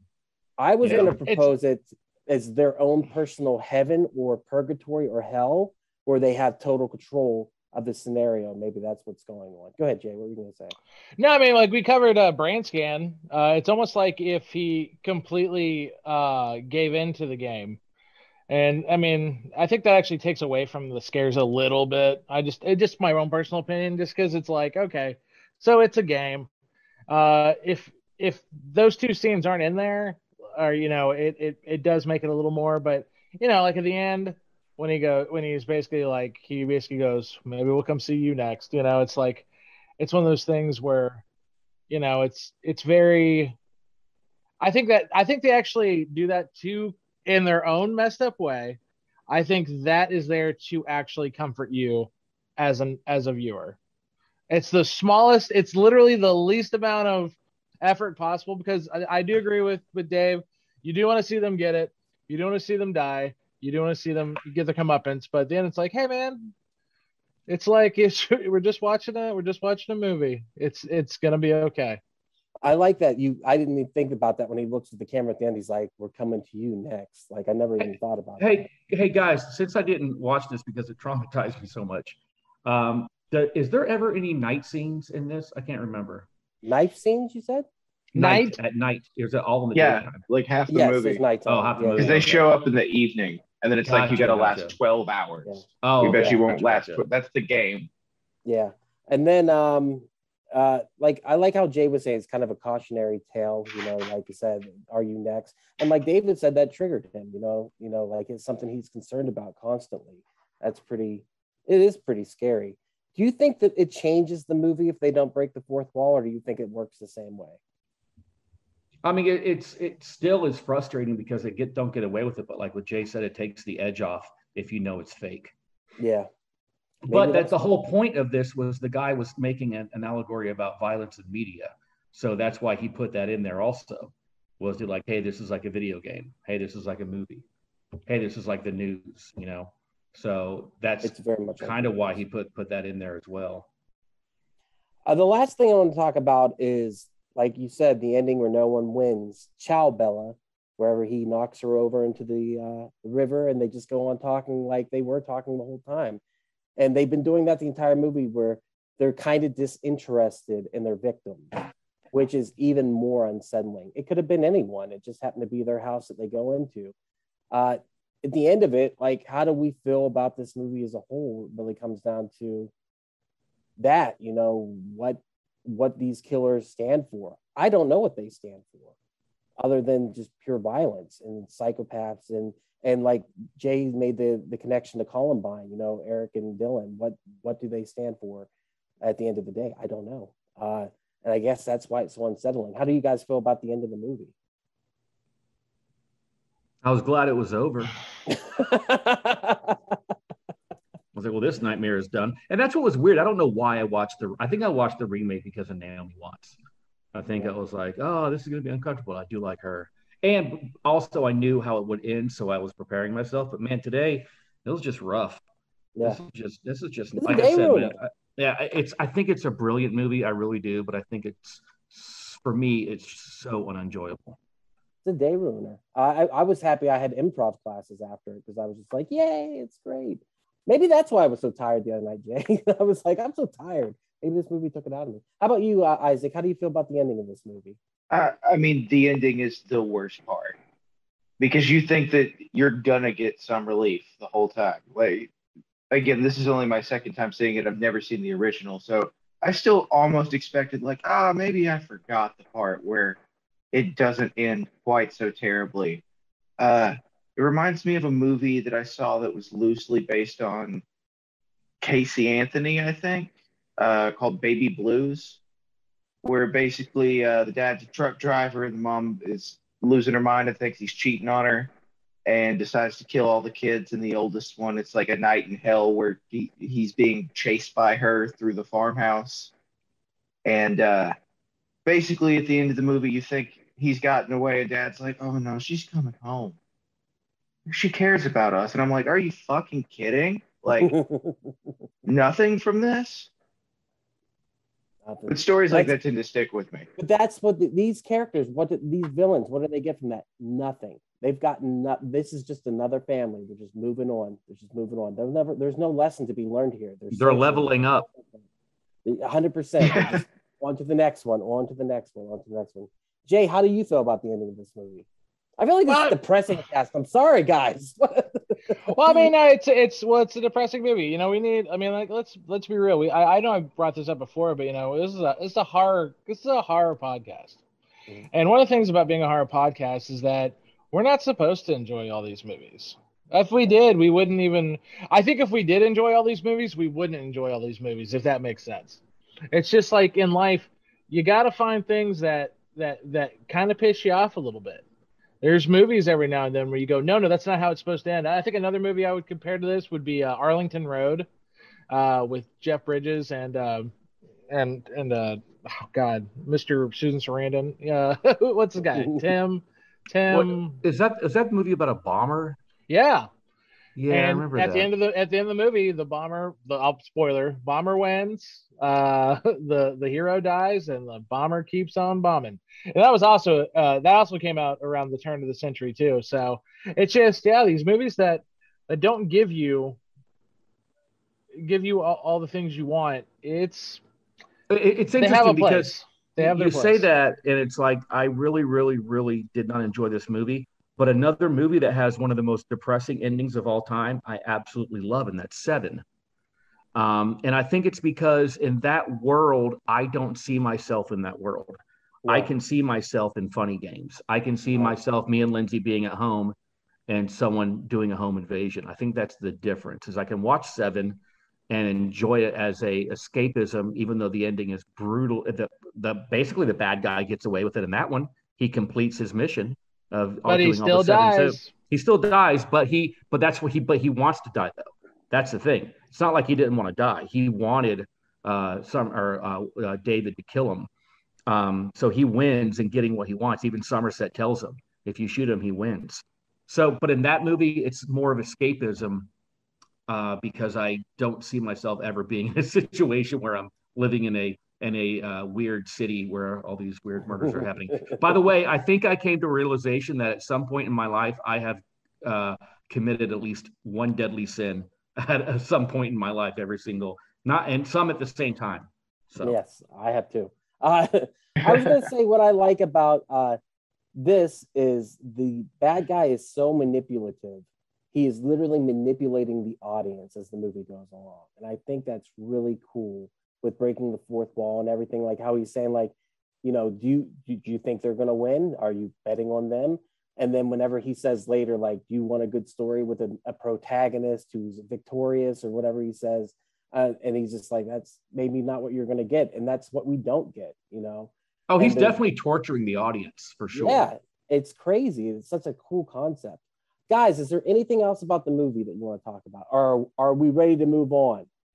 I was Yeah. going to It's- propose it as their own personal heaven or purgatory or hell, where they have total control of the scenario. Maybe that's what's going on. Go ahead, Jay. What were you going to say? No, I mean, like we covered uh, Brainscan. Uh, it's almost like if he completely uh, gave into the game, and I mean, I think that actually takes away from the scares a little bit. I just, it just my own personal opinion, just because it's like, okay, so it's a game. Uh, if if those two scenes aren't in there, or you know, it it it does make it a little more, but you know, like at the end when he go when he's basically like he basically goes, maybe we'll come see you next. You know, it's like it's one of those things where, you know, it's it's very. I think that I think they actually do that too in their own messed up way. I think that is there to actually comfort you as an as a viewer. It's the smallest. It's literally the least amount of effort possible because I, I do agree with with Dave. You do want to see them get it. You do want to see them die. You do want to see them get the comeuppance. But then it's like, hey man, it's like it's we're just watching a we're just watching a movie. It's it's gonna be okay. I like that you. I didn't even think about that when he looks at the camera at the end. He's like, "We're coming to you next." Like I never even thought about. It. Hey, that. hey guys! Since I didn't watch this because it traumatized me so much, um, the, is there ever any night scenes in this? I can't remember. Knife scenes, you said? Night, night at night. Is it all in the yeah, daytime? like half the yes, movie. it's nighttime. Oh, half the yeah. movie. Because they show up in the evening, and then it's like you got to last gotcha. twelve hours. Yeah. Oh, we bet okay, you won't gotcha, last. gotcha. That's the game. Yeah. And then um uh like I like how Jay was saying it's kind of a cautionary tale, you know, like you said, are you next? And like David said, that triggered him, you know, you know, like it's something he's concerned about constantly. That's pretty it is pretty scary. Do you think that it changes the movie if they don't break the fourth wall, or do you think it works the same way? I mean, it, it's it still is frustrating because they get don't get away with it. But like what Jay said, it takes the edge off if you know it's fake. Yeah. But that's the whole point of this was the guy was making an, an allegory about violence in media. So that's why he put that in there also was to like hey this is like a video game. Hey this is like a movie. Hey this is like the news you know? So that's it's very much kind of why he put put that in there as well. Uh, the last thing I want to talk about is, like you said, the ending where no one wins. Ciao, Bella, wherever he knocks her over into the, uh, the river, and they just go on talking like they were talking the whole time. And they've been doing that the entire movie, where they're kind of disinterested in their victim, which is even more unsettling. It could have been anyone; it just happened to be their house that they go into. Uh, at the end of it, like, how do we feel about this movie as a whole? Really comes down to that you know what what these killers stand for i don't know what they stand for other than just pure violence and psychopaths and and like jay made the the connection to columbine you know eric and dylan what what do they stand for at the end of the day i don't know uh and i guess that's why it's so unsettling how do you guys feel about the end of the movie i was glad it was over I was like, well, this nightmare is done. And that's what was weird. I don't know why I watched the I think I watched the remake because of Naomi Watts. I think I was like, oh, this is gonna be uncomfortable. I do like her. And also I knew how it would end, so I was preparing myself. But man, today it was just rough. yeah This is just this is just a like I said, man, I- yeah, it's I think it's a brilliant movie. I really do, but I think it's for me, it's so unenjoyable. it's a day ruiner i i was happy i had improv classes after it because i was just like yay it's great maybe that's why i was so tired the other night jay i was like i'm so tired maybe this movie took it out of me how about you uh, isaac how do you feel about the ending of this movie I, I mean, the ending is the worst part because you think that you're gonna get some relief the whole time. Like, again, this is only my second time seeing it. I've never seen the original, so I still almost expected, like, ah, maybe I forgot the part where it doesn't end quite so terribly. Uh, it reminds me of a movie that I saw that was loosely based on Casey Anthony, I think, uh, called Baby Blues where basically uh, the dad's a truck driver and the mom is losing her mind and thinks he's cheating on her and decides to kill all the kids. And the oldest one it's like a night in hell where he, he's being chased by her through the farmhouse. And uh, basically at the end of the movie you think he's gotten away and dad's like oh no she's coming home. She cares about us. And i'm like are you fucking kidding? Like nothing from this. But stories like that tend to stick with me But that's what the, these characters, what do, these villains, what do they get from that? Nothing. They've gotten not, this is just another family. They're just moving on. They're just moving on. They'll never. There's no lesson to be learned here. There's They're leveling up. hundred percent. On to the next one. On to the next one. On to the next one. Jay, how do you feel about the ending of this movie? I feel like this Well- is depressing cast. I'm sorry, guys. well, I mean, uh, it's it's well, it's a depressing movie. You know, we need. I mean, like let's let's be real. We I, I know I brought this up before, but you know, this is a this is a horror this is a horror podcast. Mm-hmm. And one of the things about being a horror podcast is that we're not supposed to enjoy all these movies. If we did, we wouldn't even. I think if we did enjoy all these movies, we wouldn't enjoy all these movies. If that makes sense, it's just like in life, you got to find things that that that kind of piss you off a little bit. There's movies every now and then where you go, no, no, that's not how it's supposed to end. I think another movie I would compare to this would be uh, Arlington Road, uh, with Jeff Bridges and uh, and and uh, oh God, Mr. Susan Sarandon. What's the guy? Tim. Tim. What, is that is that movie about a bomber? Yeah. Yeah, and I remember at that. the end of the at the end of the movie, the bomber, the oh, spoiler, bomber wins. Uh, the the hero dies, and the bomber keeps on bombing. And that was also uh, that also came out around the turn of the century too. So it's just yeah, these movies that that don't give you give you all, all the things you want. It's It- it's they have a interesting place. because They have their you say that, and it's like I really, really, really did not enjoy this movie. But another movie that has one of the most depressing endings of all time, I absolutely love, and that's Seven. Um, and I think it's because in that world, I don't see myself in that world. I can see myself in funny games. I can see myself, me and Lindsay being at home and someone doing a home invasion. I think that's the difference is I can watch Seven and enjoy it as a escapism, even though the ending is brutal. The, the basically the bad guy gets away with it in that one. He completes his mission of but he still dies. so- he still dies, but he but that's what he but he wants to die though. That's the thing. It's not like he didn't want to die. He wanted uh some or uh, uh, David to kill him. Um, so he wins in getting what he wants. Even Somerset tells him, if you shoot him, he wins. So, but in that movie, it's more of escapism uh, because I don't see myself ever being in a situation where I'm living in a in a uh, weird city where all these weird murders are happening. By the way, I think I came to a realization that at some point in my life, I have uh, committed at least one deadly sin at some point in my life, every single not and some at the same time. So Yes, I have too. Uh, I was going to say what I like about uh, this is the bad guy is so manipulative. He is literally manipulating the audience as the movie goes along, and I think that's really cool with breaking the fourth wall and everything. Like how he's saying, like, you know, do you do, you think they're going to win? Are you betting on them? And then whenever he says later, like, do you want a good story with a, a protagonist who's victorious or whatever he says, uh, and he's just like, that's maybe not what you're going to get, and that's what we don't get, you know. Oh, he's definitely torturing the audience for sure. Yeah, it's crazy. It's such a cool concept. Guys, is there anything else about the movie that you want to talk about? Or are we ready to move on?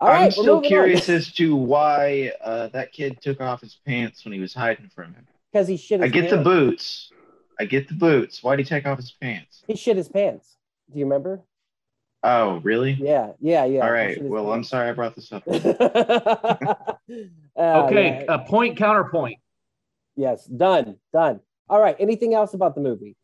All I'm we're still moving on. curious as to why uh, that kid took off his pants when he was hiding from him. because he shit I his get the boots. I get the boots. Why'd he take off his pants? He shit his pants. Do you remember? Oh, really? Yeah, yeah, yeah. All he right. shit his Well, I'm sorry I brought this up. Uh, Okay, yeah. a point counterpoint. yes, done, done. All right. Anything else about the movie?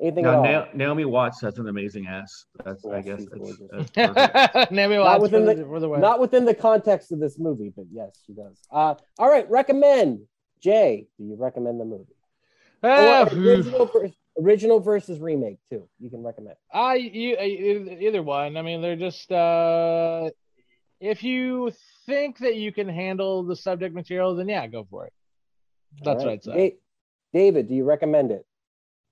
Anything at all? Na- Naomi Watts has an amazing ass. That's I guess she's that's, that's perfect. Naomi Not within for the- for the. Not within the context of this movie, but yes, she does. Uh, all right, recommend. Jay, do you recommend the movie? Or original, vers- original versus remake too. You can recommend. I you, either, either one. I mean, they're just uh, if you think that you can handle the subject material, then yeah, go for it. That's All what right. I'd say. Da- David, do you recommend it?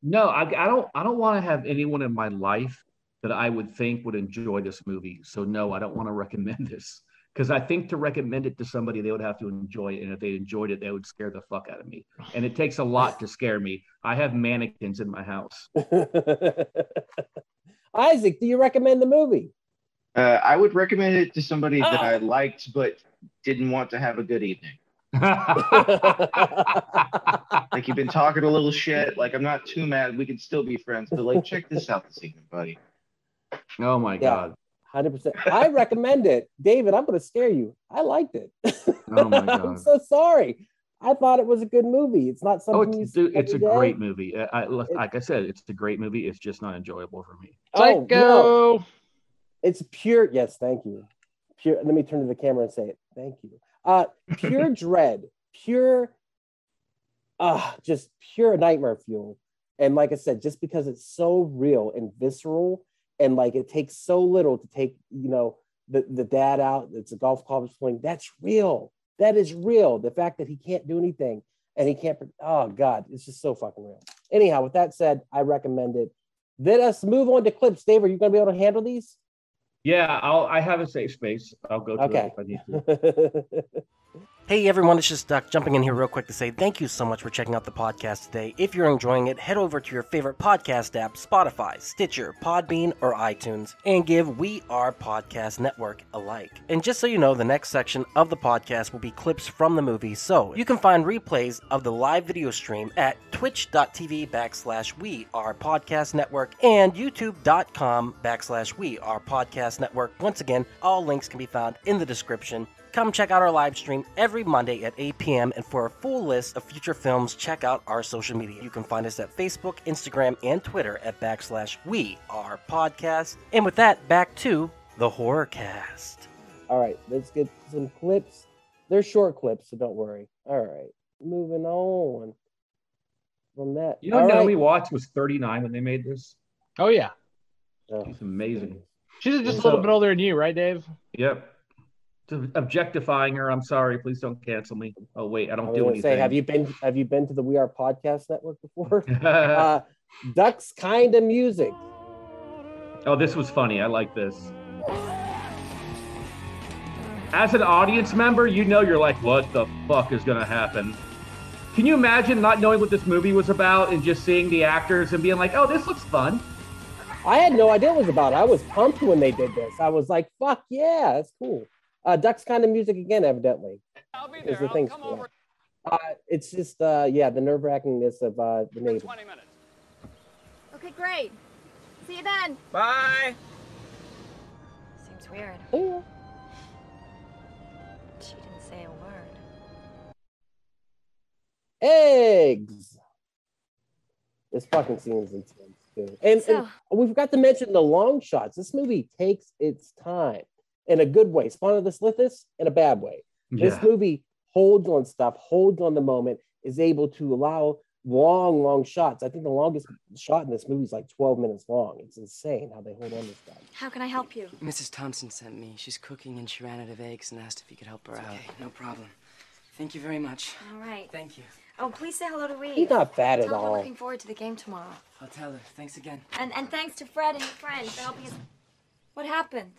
No, I, I don't. I don't want to have anyone in my life that I would think would enjoy this movie. So no, I don't want to recommend this because I think to recommend it to somebody, they would have to enjoy it, and if they enjoyed it, they would scare the fuck out of me. And it takes a lot to scare me. I have mannequins in my house. Isaac, do you recommend the movie? Uh, I would recommend it to somebody that Ah. I liked but didn't want to have a good evening. Like you've been talking a little shit. Like I'm not too mad. We can still be friends. But like, check this out this evening, buddy. oh my Yeah. god. Hundred percent. I recommend it, David. I'm going to scare you. I liked it. Oh my god. I'm so sorry. I thought it was a good movie. It's not Oh, something you it's, see dude, it's a every day. great movie. I, I, like I said, it's a great movie. It's just not enjoyable for me. Oh, no. It's pure. Yes, thank you. Pure. Let me turn to the camera and say it. Thank you. Uh, pure dread. Pure. Uh, just pure nightmare fuel. And like I said, just because it's so real and visceral, and like it takes so little to take, you know, the the dad out. It's a golf club swing. That's real. That is real. The fact that he can't do anything and he can't. Oh God, it's just so fucking real. Anyhow, with that said, I recommend it. Let us move on to clips. Dave, are you going to be able to handle these? Yeah, I'll. I have a safe space. I'll go to Okay. it if I need to. Hey everyone, it's just Duck jumping in here real quick to say thank you so much for checking out the podcast today. If you're enjoying it, head over to your favorite podcast app, Spotify, Stitcher, Podbean, or iTunes, and give We Are Podcast Network a like. And just so you know, the next section of the podcast will be clips from the movie, so you can find replays of the live video stream at twitch.tv backslash We Are Podcast Network and youtube.com backslash We Are Podcast Network. Once again, all links can be found in the description. Come check out our live stream every Monday at 8 p.m. And for a full list of future films, check out our social media. You can find us at Facebook, Instagram, and Twitter at backslash we are podcast. And with that, back to the horror cast. All right, let's get some clips. They're short clips, so don't worry. All right, moving on from that. You know, All right. Naomi Watts was 39 when they made this. Oh yeah, Oh, She's amazing. she's just a So- little bit older than you, right, Dave? Yep. To objectifying her, I'm sorry. Please don't cancel me. Oh wait, I I don't was do anything. say, have you been have you been to the We Are Podcast Network before? uh, Ducks kind of music. oh, this was funny. I like this. As an audience member, you know you're like, what the fuck is gonna happen? Can you imagine not knowing what this movie was about and just seeing the actors and being like, oh, this looks fun? I had no idea what it was about. I was pumped when they did this. I was like, "Fuck yeah, that's cool." Uh, Ducks kind of music again, evidently. I'll be Is there. the I'll thing. come over Uh, it's just, uh, yeah, the nerve wrackingness of uh, the in neighbor. 20 minutes. Okay, great. See you then. Bye. Seems weird. Yeah. She didn't say a word. Eggs. This fucking scene is intense too, and, and So- we forgot to mention the long shots. This movie takes its time in a good way. Spawn of the Slithis in a bad way. This movie holds on stuff, holds on the moment, is able to allow long, long shots. I think the longest shot in this movie is like 12 minutes long. It's insane how they hold on to stuff. How can I help you? Mrs. Thompson sent me. She's cooking and she ran out of eggs and asked if you could help her out. Okay, no problem. Thank you very much. All right. Thank you. Oh, please say hello to Reed. He's not fat at Tell her we're all. looking forward to the game tomorrow. I'll tell her. Thanks again. And and thanks to Fred and your friends for helping us. What happened?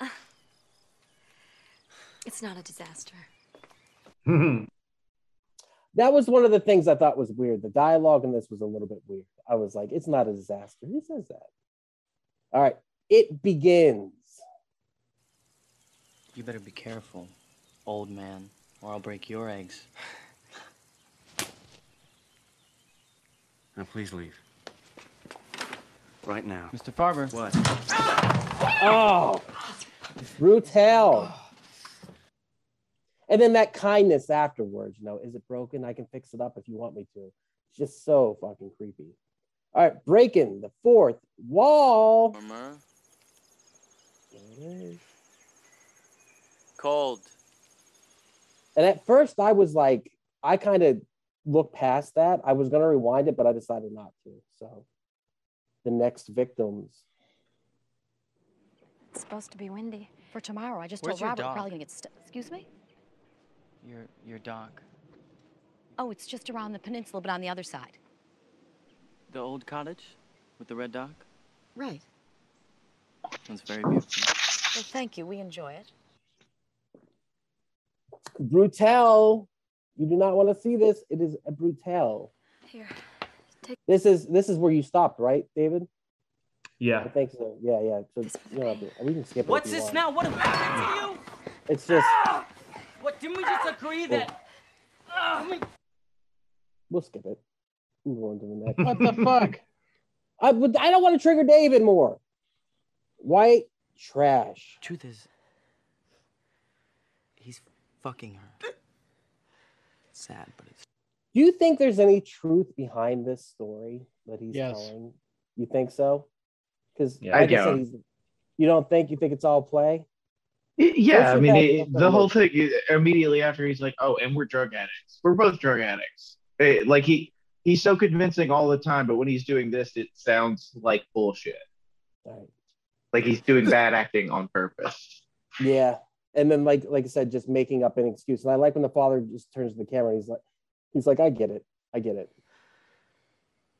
Uh, It's not a disaster. That was one of the things I thought was weird. The dialogue in this was a little bit weird. I was like, it's not a disaster. Who says that? All right, it begins. You better be careful, old man, or I'll break your eggs. Now, please leave. Right now. Mr. Farber. What? Oh, brutal. And then that kindness afterwards, you know, is it broken? I can fix it up if you want me to. It's just so fucking creepy. All right, breaking the fourth wall. Warmer. There it is. Cold. And at first, I was like, I kind of looked past that. I was going to rewind it, but I decided not to. So, the next victims. It's supposed to be windy. For tomorrow, I just Where's told your Robert we're probably gonna get stuck. Excuse me? Your your dock. Oh, it's just around the peninsula, but on the other side. The old cottage with the red dock. Right. It's very beautiful. Well, thank you. We enjoy it. Brutal. You do not want to see this. It is a brutal. Here. This is this is where you stopped, right, David? Yeah. I think so. Yeah, yeah. So you know, we can skip it. What's if this want. now? What happened to you? It's just What? Didn't we just agree that? Ah, I mean, we'll skip it. Move on to the next. What the fuck? I would. I don't want to trigger David more. White trash. Truth is, he's fucking her. Sad, but it's Do you think there's any truth behind this story that he's Yes. telling? You think so? Because Yeah, I like I don't. he's. You don't think? You think it's all play? Yeah, I mean, it, the whole thing is- immediately after he's like, "Oh, and we're drug addicts. We're both drug addicts." Eh, like he he's so convincing all the time, but when he's doing this, it sounds like bullshit. All right. Like he's doing bad acting on purpose. Yeah. and then like like I said, just making up an excuse. And I like when the father just turns to the camera. And he's like, he's like, I get it, I get it.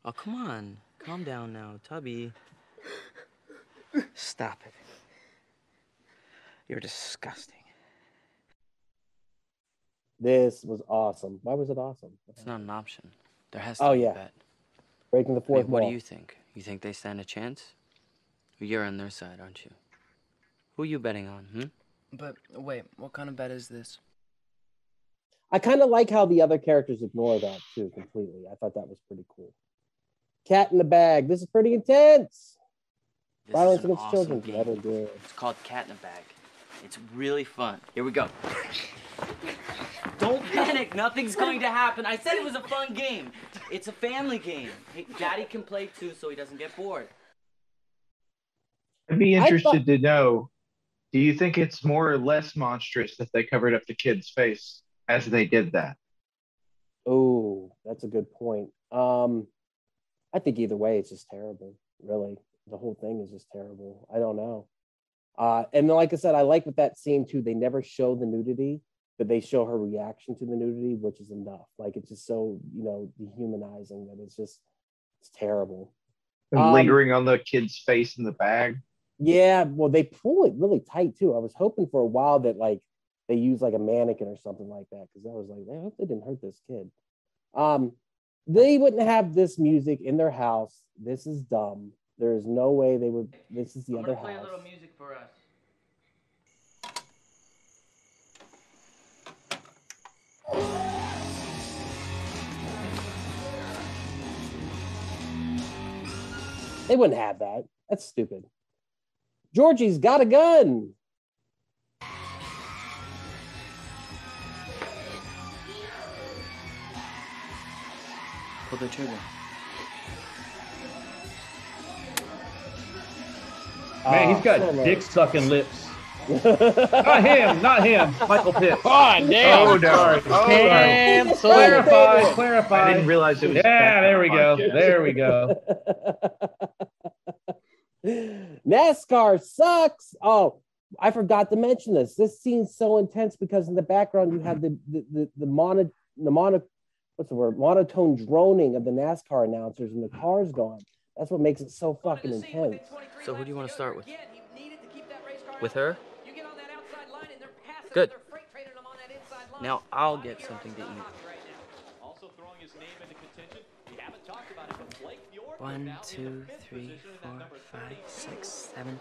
Oh, come on. Calm down now, Tubby. Stop it. You're disgusting. This was awesome. Why was it awesome? It's not an option. There has to Oh be yeah, a bet. breaking the I fourth mean, what wall. do you think? You think they stand a chance? You're on their side, aren't you? Who are you betting on, hmm? But wait, what kind of bet is this? I kind of like how the other characters ignore that too completely. I thought that was pretty cool. Cat in the bag. This is pretty intense. This Violence is an against awesome children. game. Never do it. It's called Cat in the Bag. It's really fun. Here we go. Don't panic. Nothing's going to happen. I said it was a fun game. It's a family game. Hey, Daddy can play too, so he doesn't get bored. I'd be interested thought- to know do you think it's more or less monstrous that they covered up the kid's face as they did that? Oh, that's a good point. Um, I think either way, it's just terrible. Really, the whole thing is just terrible. I don't know. Uh, and then, like I said, I like with that scene too. They never show the nudity, but they show her reaction to the nudity, which is enough. Like it's just so you know dehumanizing that it's just it's terrible. And Um, lingering on the kid's face in the bag. Yeah, well, they pull it really tight too. I was hoping for a while that like they use like a mannequin or something like that because I was like, I hope they didn't hurt this kid. Um, they wouldn't have this music in their house. This is dumb. There is no way they would. This is the other house. music for us. They wouldn't have that. That's stupid. Georgie's got a gun. Pull the trigger. Man, he's got Ah, so dick sucking lips. not him, not him. Michael Pitt. Oh, damn. Oh, no. Sorry. Oh, Cancel. Clarify, clarify. I didn't realize it was. Yeah, there we go. podcast. There we go. NASCAR sucks. Oh, I forgot to mention this. This scene's so intense because in the background you have the the the, the mono the mono what's the word monotone droning of the NASCAR announcers and the cars going. That's what makes it so fucking intense. So who do you want to start with? With her? Good. Now I'll get something to eat. One, two, three, four, five, six, seven.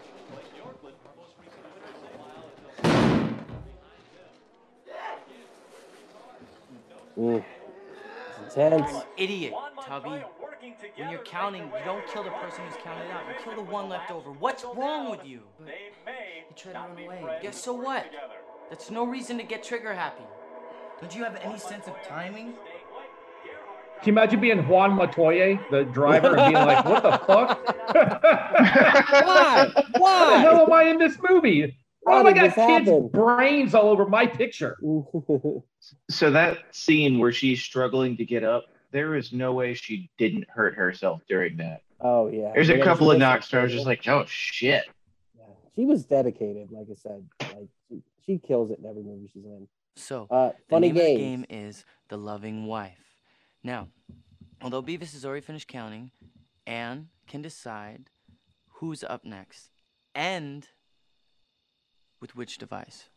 Mm. It's intense. Idiot, Tubby. When you're counting, you don't kill the person who's counted out. You kill the one left over. What's wrong with you? You try to run away. Yeah, so what? That's no reason to get trigger happy. Don't you have any sense of timing? Can you imagine being Juan Montoya, the driver, and being like, "What the fuck? Why? Why the hell am I in this movie? Why oh How have I got kids' happen? brains all over my picture?" So that scene where she's struggling to get up, there is no way she didn't hurt herself during that. oh yeah. There's a Yeah, couple of knocks where I was just like, oh shit. Yeah. She was dedicated, like I said. Like she, she kills it in every movie she's in. So, Uh, the funny name of the game is The Loving Wife. Now, although Beavis has already finished counting, Anne can decide who's up next and with which device.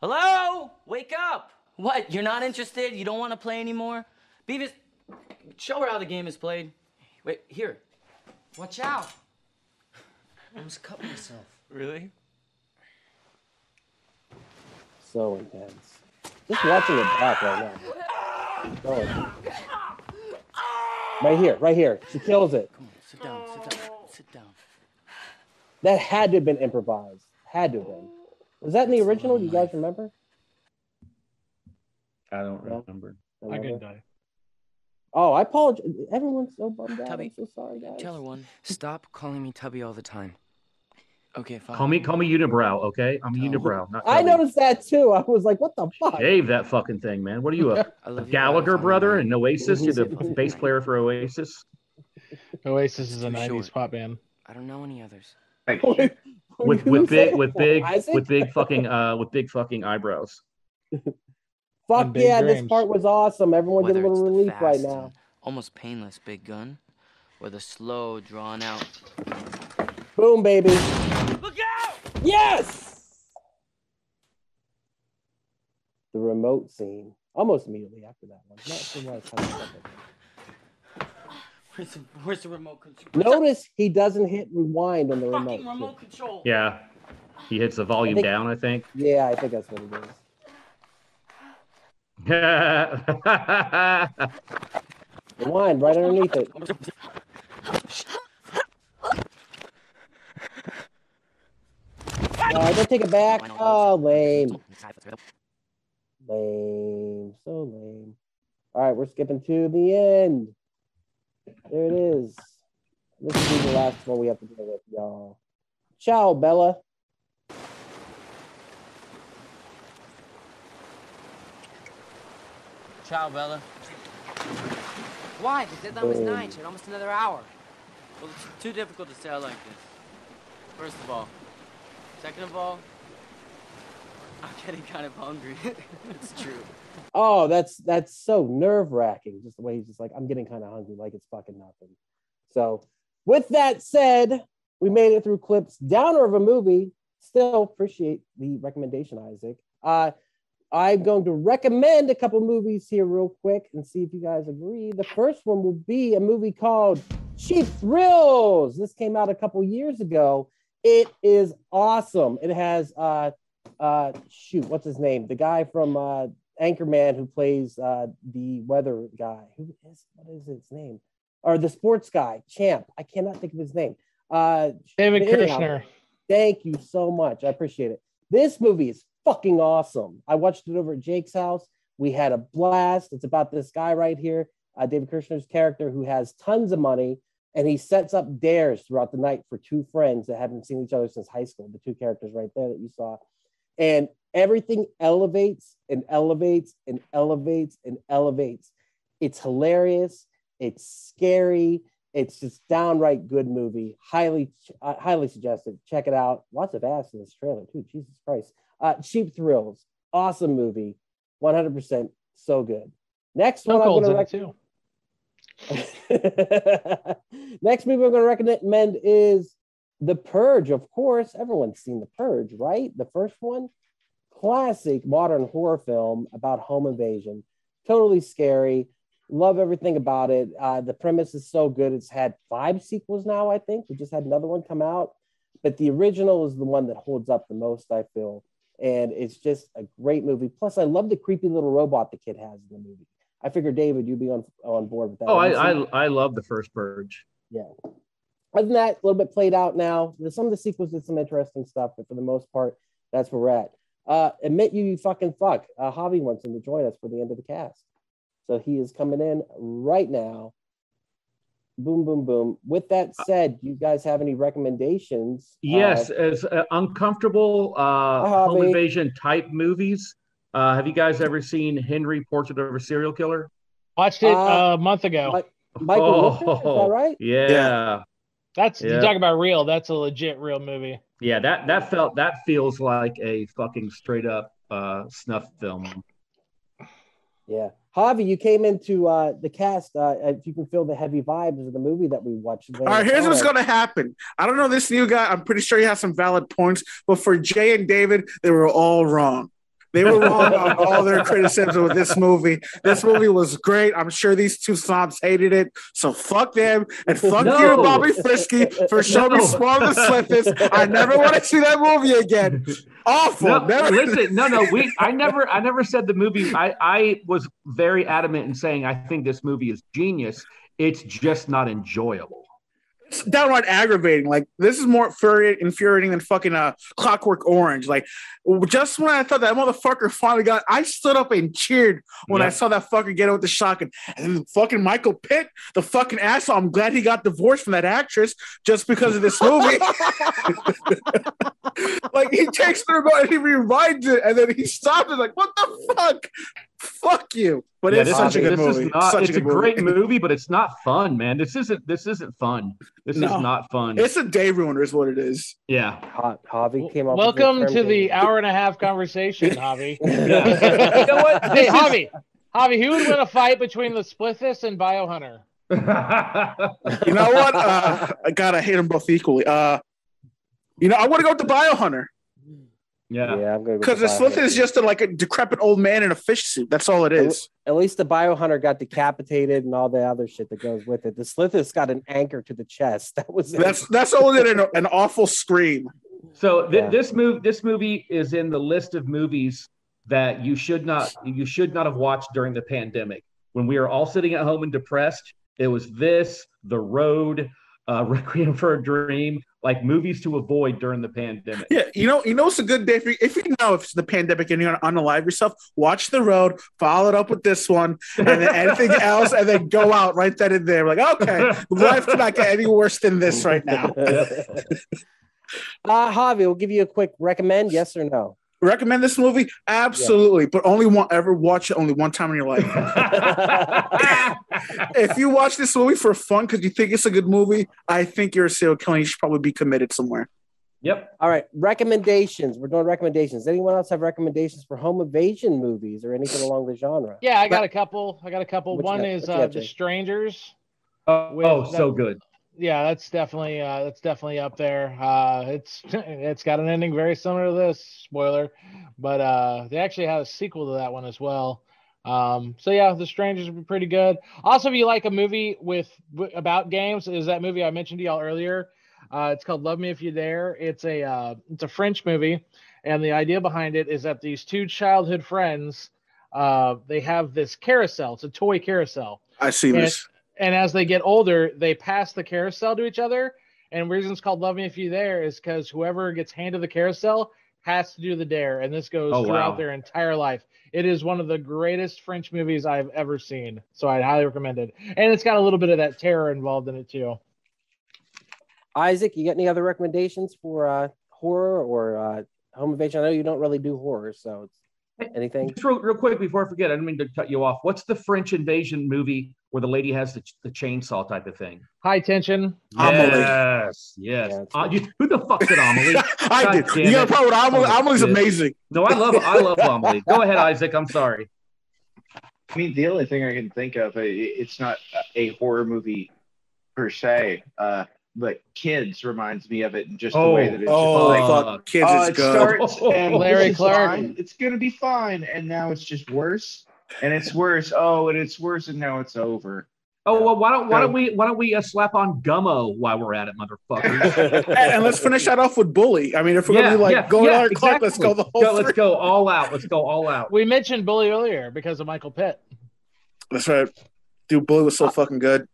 Hello? Wake up! What? You're not interested? You don't want to play anymore? Beavis, show her how the game is played. Wait, here. Watch out. I almost cut myself. Really? So intense. Just watching it back right now. So intense. Right here, right here. She kills it. Come on, sit down, sit down, sit down. That had to have been improvised. Had to have been. Was that in the original? Do you guys remember? I don't No. remember. I Remember? could die. Oh, I apologize. Everyone's so bummed out. Tubby, I'm so sorry, guys. Tell her one. Stop calling me Tubby all the time. Okay, fine. Call me, call me unibrow, okay? I'm a unibrow, not. I noticed that too. I was like, what the fuck? Shave that fucking thing, man. What are you, a, love you Gallagher guys. Brother and Oasis? You're the bass player for Oasis. Oasis is a 90s short. pop band. I don't know any others. Like, Wait, with with big with big Isaac? with big fucking uh with big fucking eyebrows. Fuck And big yeah, this part was awesome. Everyone get a little the relief right now. almost painless big gun, or the slow, drawn out. Boom, baby. Look out! Yes! The remote scene. Almost immediately after that one. Not sure why it's kind of second. Where's the, where's the remote control? Notice he doesn't hit rewind on the remote. Fucking too. remote control. Yeah, he hits the volume think- down. I think. Yeah, I think that's what it is. Rewind right underneath it. Uh, don't take it back. Oh, lame. Lame. So lame. All right, we're skipping to the end. There it is. This will be the last one we have to deal with, y'all. Ciao, Bella. Ciao, Bella. Why? The deadline was Boom. nine. She had almost another hour. Well, it's too difficult to say I like this. First of all. Second of all, I'm getting kind of hungry. it's true. Oh, that's that's so nerve wracking. Just the way he's just like, I'm getting kind of hungry, like it's fucking nothing. So, with that said, we made it through clips downer of a movie. Still appreciate the recommendation, Isaac. Uh, I'm going to recommend a couple movies here real quick and see if you guys agree. The first one will be a movie called Cheap Thrills. This came out a couple years ago. It is awesome. It has uh uh shoot, what's his name? The guy from uh Anchorman who plays uh the weather guy. Who is what is his name? Or the sports guy, champ. I cannot think of his name. Uh David Koechner. Thank you so much. I appreciate it. This movie is fucking awesome. I watched it over at Jake's house. We had a blast. It's about this guy right here, uh, David Koechner's character, who has tons of money and he sets up dares throughout the night for two friends that haven't seen each other since high school. The two characters right there that you saw. And everything elevates and elevates and elevates and elevates. It's hilarious. It's scary. It's just downright good movie. Highly, uh, highly suggested. Check it out. Lots of ass in this trailer too. Jesus Christ. Uh, Cheap Thrills. Awesome movie. 100% so good. Next one I'm going in to. Next movie I'm going to recommend is The Purge. Of course, everyone's seen The Purge, right? The first one, classic modern horror film about home invasion. Totally scary. Love everything about it. Uh, the premise is so good. It's had five sequels now, I think. We just had another one come out, but the original is the one that holds up the most, I feel. And it's just a great movie. Plus, I love the creepy little robot the kid has in the movie. I figure David, you'd be on on board with that. Oh, I, Have you seen- I I love the first Purge. yeah. Other than that, a little bit played out now. Some of the sequels did some interesting stuff, but for the most part, that's where we're at. Uh, admit you, you fucking fuck. Uh, Javi wants him to join us for the end of the cast. So he is coming in right now. Boom, boom, boom. With that said, do you guys have any recommendations? Yes, Uh, as uh, uncomfortable uh, home invasion type movies. Uh, have you guys ever seen Henry Portrait of a Serial Killer? Watched it Uh, a month ago. Mi- Michael Rooker, is that right? Oh, Yeah. Yeah. yeah. That's you Yeah. talk about real. That's a legit real movie. Yeah, that that felt that feels like a fucking straight up uh, snuff film. Yeah. Javi, you came into uh, the cast. Uh, if you can feel the heavy vibes of the movie that we watched. All right, here's what's going to happen. I don't know this new guy. I'm pretty sure he has some valid points, but for Jay and David, they were all wrong. They were wrong on all their criticism of this movie. This movie was great. I'm sure these two snobs hated it. So fuck them and fuck No. you, Bobby Frisky, for showing me No. Small the Swiftest. I never want to see that movie again. Awful. No, Never- listen, no, no, we. I never, I never said the movie. I, I was very adamant in saying I think this movie is genius. It's just not enjoyable. It's downright aggravating. Like this is more infuri- infuriating than fucking uh, Clockwork Orange. Like just when I thought that motherfucker finally got, I stood up and cheered when I saw that fucker get out with the shotgun. And then fucking Michael Pitt, the fucking asshole. I'm glad he got divorced from that actress just because of this movie. like he takes the remote and he rewinds it, and then he stops it. Like what the fuck? Fuck you. But Yeah, it's such is, a good this movie. Is not, such it's a, good great movie. movie, but it's not fun, man. This isn't. This isn't fun. This No. is not fun. It's a day ruiner, is what it is. yeah. Hot Javi came up. Welcome with to term the game. hour and a half conversation, Javi. Yeah. you know what? hey, This is- Javi. Javi, who would win a fight between the Slithis and Biohunter? You know what? Uh, I gotta hate them both equally. Uh, you know, I want to go with the Biohunter yeah. Yeah, I'm going because the Slith is just a, like a decrepit old man in a fish suit. That's all it is. At least the biohunter got decapitated and all the other shit that goes with it. The Slithis got an anchor to the chest. That was it. That's that's all it. An, an awful scream. So th- Yeah. this move, this movie is in the list of movies that you should not, you should not have watched during the pandemic when we were all sitting at home and depressed. It was this, The Road, uh, Requiem for a Dream, like movies to avoid during the pandemic. Yeah, you know, you know, it's a good day for you. If you know if it's the pandemic and you're gonna unalive yourself, watch the road, follow it up with this one, and then anything else, and then go out right then and there. Like, okay, life cannot get any worse than this right now. Uh, Javi, we'll give you a quick recommend. Yes or no? Recommend this movie? Absolutely, but only one ever watch it only one time in your life. if you watch this movie for fun because you think it's a good movie, I think you're a serial killer. You should probably be committed somewhere. Yep. All right, recommendations. We're doing recommendations. Anyone else have recommendations for home invasion movies or anything along the genre? Yeah, I got a couple. I got a couple. What One got? is uh, The Strangers. Oh, oh, that- so good. Yeah, that's definitely uh, that's definitely up there. Uh, it's it's got an ending very similar to this. Spoiler, but uh, they actually had a sequel to that one as well. Um, so yeah, The Strangers would be pretty good. Also, if you like a movie with w- about games, is that movie I mentioned to y'all earlier? Uh, it's called Love Me If You Dare. It's a uh, it's a French movie, and the idea behind it is that these two childhood friends uh, they have this carousel. It's a toy carousel I see and, this. And as they get older, they pass the carousel to each other. And the reason it's called Love Me If You Dare is because whoever gets handed the carousel has to do the dare. And this goes Oh, throughout wow. their entire life. It is one of the greatest French movies I've ever seen. So I'd highly recommend it. And it's got a little bit of that terror involved in it too. Isaac, you got any other recommendations for uh, horror or uh, home invasion? I know you don't really do horror, so it's anything. Just real, real quick before I forget, I didn't mean to cut you off. What's the French invasion movie where the lady has the, the chainsaw type of thing? High tension. Amelie. Yes, yes. Yeah, Uh, you, who the fuck said Amelie? I God did. damn You got a it. problem with Amelie? Son of a Amelie's amazing. No, I love I love Amelie. Go ahead, Isaac. I'm sorry. I mean, the only thing I can think of, it's not a horror movie per se, uh, but Kids reminds me of it in just the way that it's Oh, just like, fuck. Kids oh, is it good. starts and Larry Clark. fine. It's gonna be fine, and now it's just worse, and it's worse. Oh, and it's worse, and now it's over. Oh well, why don't why don't we why don't we uh, slap on Gummo while we're at it, motherfuckers? and, and let's finish that off with Bully. I mean, if we're yeah, gonna be like yeah, going yeah, on clock, let's go the whole Go, let's go all out. Let's go all out. We mentioned Bully earlier because of Michael Pitt. That's right. Dude, Bully was so fucking good.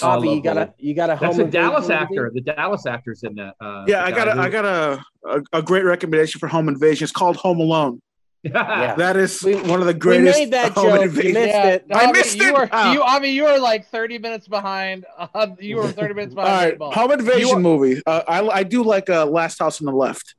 Bobby, you got a you got a home That's a Dallas movie? actor. The Dallas actor's in that. Uh, Yeah, I got a, who- I got a, a, a great recommendation for Home Invasion. It's called Home Alone. Yeah. That is We- one of the greatest. We greatest made that home joke. You missed Yeah, it. I Avi, missed you it? Were, Ah. you, I mean, you were like 30 minutes behind. Uh, you were 30 minutes behind. All right. eight ball. Home Invasion are- movie. Uh, I I do like uh, Last House on the Left.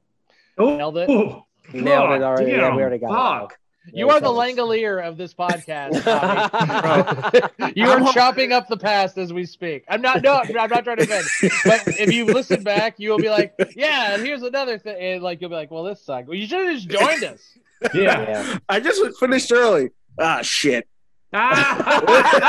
Oh, Nailed it. oh, You nailed it God already. Yeah, we already got fuck. it. You Yeah, are the Langolier of this podcast. You are chopping up the past as we speak. I'm not. No, I'm not trying to offend. But if you listen back, you will be like, "Yeah, and here's another thing." And like you'll be like, "Well, this sucked." Well, you should have just joined us. Yeah. Yeah. I just finished early. Ah, shit.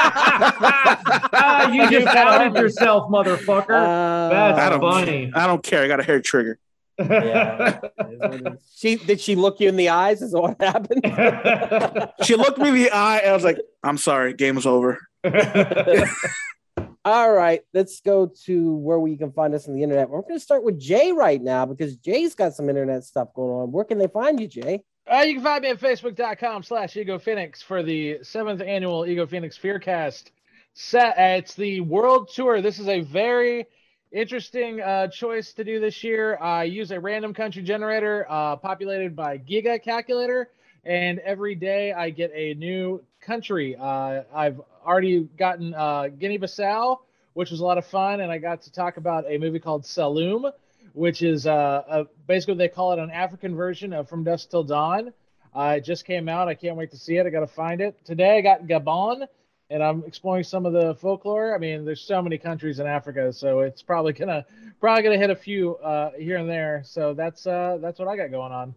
ah, you just outed yourself, motherfucker. Uh, That's I funny. I don't care. I got a hair trigger. Yeah. she did she look you in the eyes? Is what happened? She looked me in the eye and I was like, I'm sorry, game was over. All right, let's go to where we can find us on the internet. We're going to start with Jay right now because Jay's got some internet stuff going on. Where can they find you, Jay? Uh, you can find me at facebook.com slash Ego Phoenix for the seventh annual Ego Phoenix Fearcast set. Uh, it's the world tour. This is a very interesting uh, choice to do this year. I use a random country generator uh, populated by Giga Calculator, and every day I get a new country. Uh, I've already gotten uh, Guinea-Bissau, which was a lot of fun, and I got to talk about a movie called Saloum, which is uh, a, basically they call it an African version of From Dusk Till Dawn. It just came out. I can't wait to see it. I got to find it today. I got Gabon, and I'm exploring some of the folklore. I mean, there's so many countries in Africa, so it's probably gonna probably gonna hit a few uh, here and there. So that's uh, that's what I got going on.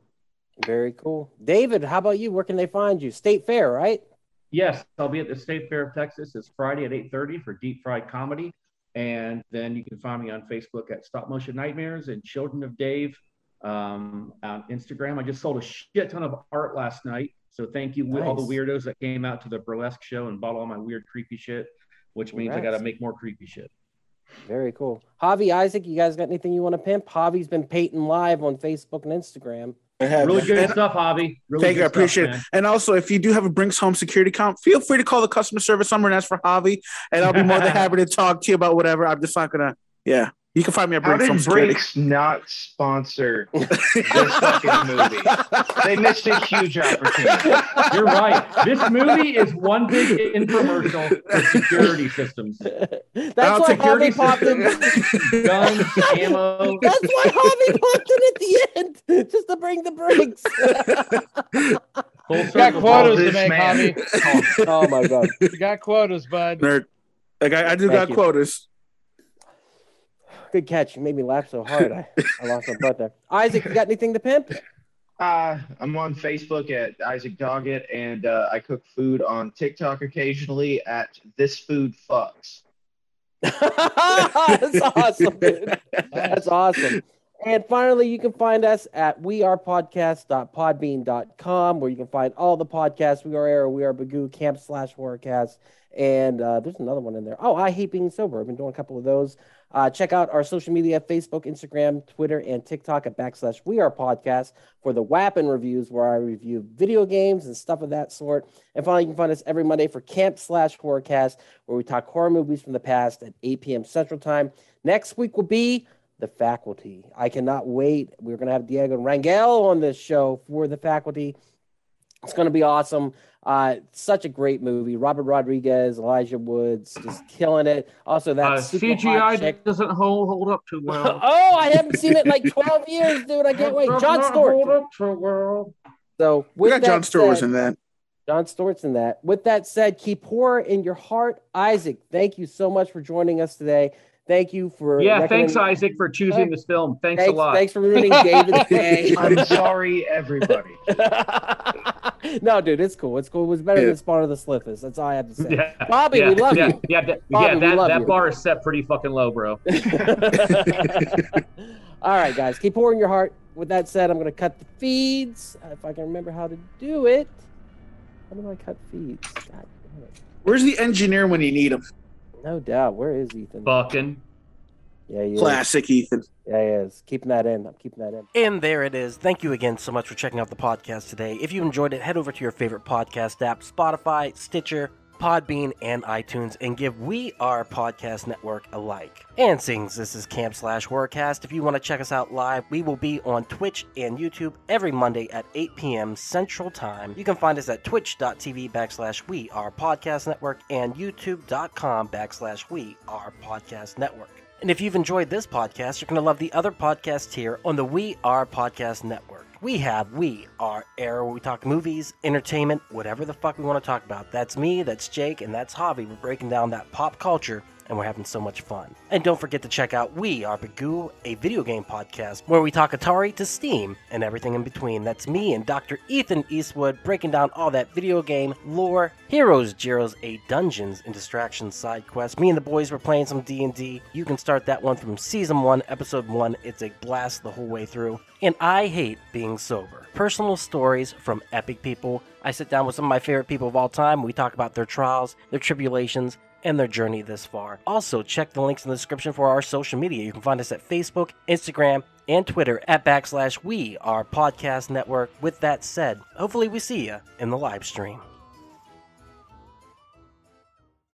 Very cool. David, how about you? Where can they find you? State Fair, right? Yes, I'll be at the State Fair of Texas. It's Friday at 8:30 for Deep Fried Comedy. And then you can find me on Facebook at Stop Motion Nightmares and Children of Dave um, on Instagram. I just sold a shit ton of art last night. So thank you, with all the weirdos that came out to the burlesque show and bought all my weird, creepy shit, which means I got to make more creepy shit. Very cool. Javi, Isaac, you guys got anything you want to pimp? Javi's been painting live on Facebook and Instagram. Really good And- stuff, Javi. Really Thank you, I good stuff, appreciate it. And also, if you do have a Brinks Home security account, feel free to call the customer service number and ask for Javi, and I'll be more than happy to talk to you about whatever. I'm just not gonna. Yeah, you can find me at How Brinks Home did Security. Brinks not sponsor this fucking movie? They missed a huge opportunity. You're right. This movie is one big infomercial for security systems. That's Our why security Javi popped in. Guns, ammo. That's why Javi popped in at the end, just to bring the brakes. You got quotas to make, man. Javi. oh my god. You got quotas, bud. Nerd. Like I, I do Thank got you. quotas. Good catch. You made me laugh so hard. I, I lost my breath there. Isaac, you got anything to pimp? Uh, I'm on Facebook at Isaac Doggett, and uh, I cook food on TikTok occasionally at This Food Fucks. That's awesome. dude. That's awesome. And finally, you can find us at wearepodcast.podbean.com, where you can find all the podcasts. We are Air, We Are Bagu, Camp slash Horrorcast. And uh, there's another one in there. Oh, I Hate Being Sober. I've been doing a couple of those. Uh, check out our social media Facebook, Instagram, Twitter, and TikTok at backslash We Are Podcast for the Wappin reviews, where I review video games and stuff of that sort. And finally, you can find us every Monday for Camp slash Horrorcast, where we talk horror movies from the past at 8 p.m. Central Time. Next week will be The Faculty. I cannot wait. We're going to have Diego Rangel on this show for The Faculty. It's going to be awesome. Uh, such a great movie. Robert Rodriguez, Elijah Woods, just killing it. Also, that Uh, super hot CGI chick. doesn't hold, hold up too well. oh, I haven't seen it in like 12 years, dude. I can't wait. John not Stewart. hold up too well. So We got John that Stewart was in that. Jon Stewart's in that. With that said, keep horror in your heart. Isaac, thank you so much for joining us today. Thank you for Yeah, thanks, Isaac, for choosing this film. Thanks, Thanks, a lot. thanks for ruining David's day. I'm sorry, everybody. no, dude, it's cool. It's cool. It was better Yeah. than Spawn of the Slithis. That's all I have to say. Yeah, Bobby, yeah, we love yeah, you. Yeah, that, Bobby, yeah, we that, love that you. bar is set pretty fucking low, bro. all right, guys, keep pouring your heart. With that said, I'm going to cut the feeds uh, if I can remember how to do it. How do I cut feeds? God damn it. Where's the engineer when you need him? No doubt. Where is Ethan? Fucking. Yeah, he is. Classic Ethan. Yeah, he is. Keeping that in. I'm keeping that in. And there it is. Thank you again so much for checking out the podcast today. If you enjoyed it, head over to your favorite podcast app Spotify, Stitcher, Podbean, and iTunes and give We Are Podcast Network a like. And since this is Camp Slash Horrorcast, if you want to check us out live, we will be on Twitch and YouTube every Monday at 8 p.m. Central Time. You can find us at twitch.tv backslash We Are Podcast Network and youtube.com backslash We Are Podcast Network. And if you've enjoyed this podcast, you're going to love the other podcasts here on the We Are Podcast Network. We have We Are Air, where we talk movies, entertainment, whatever the fuck we want to talk about. That's me, that's Jake, and that's Javi. We're breaking down that pop culture, and we're having so much fun. And don't forget to check out We Are Bagu, a video game podcast, where we talk Atari to Steam and everything in between. That's me and Dr. Ethan Eastwood breaking down all that video game lore, heroes, Gyros, a dungeons and distractions side quest. Me and the boys were playing some D&D. You can start that one from season 1, episode 1. It's a blast the whole way through. And I hate being sober. Personal stories from epic people. I sit down with some of my favorite people of all time. We talk about their trials, their tribulations, and their journey this far. Also, check the links in the description for our social media. You can find us at Facebook, Instagram, and Twitter at backslash we are podcast network. With that said, hopefully we see you in the live stream.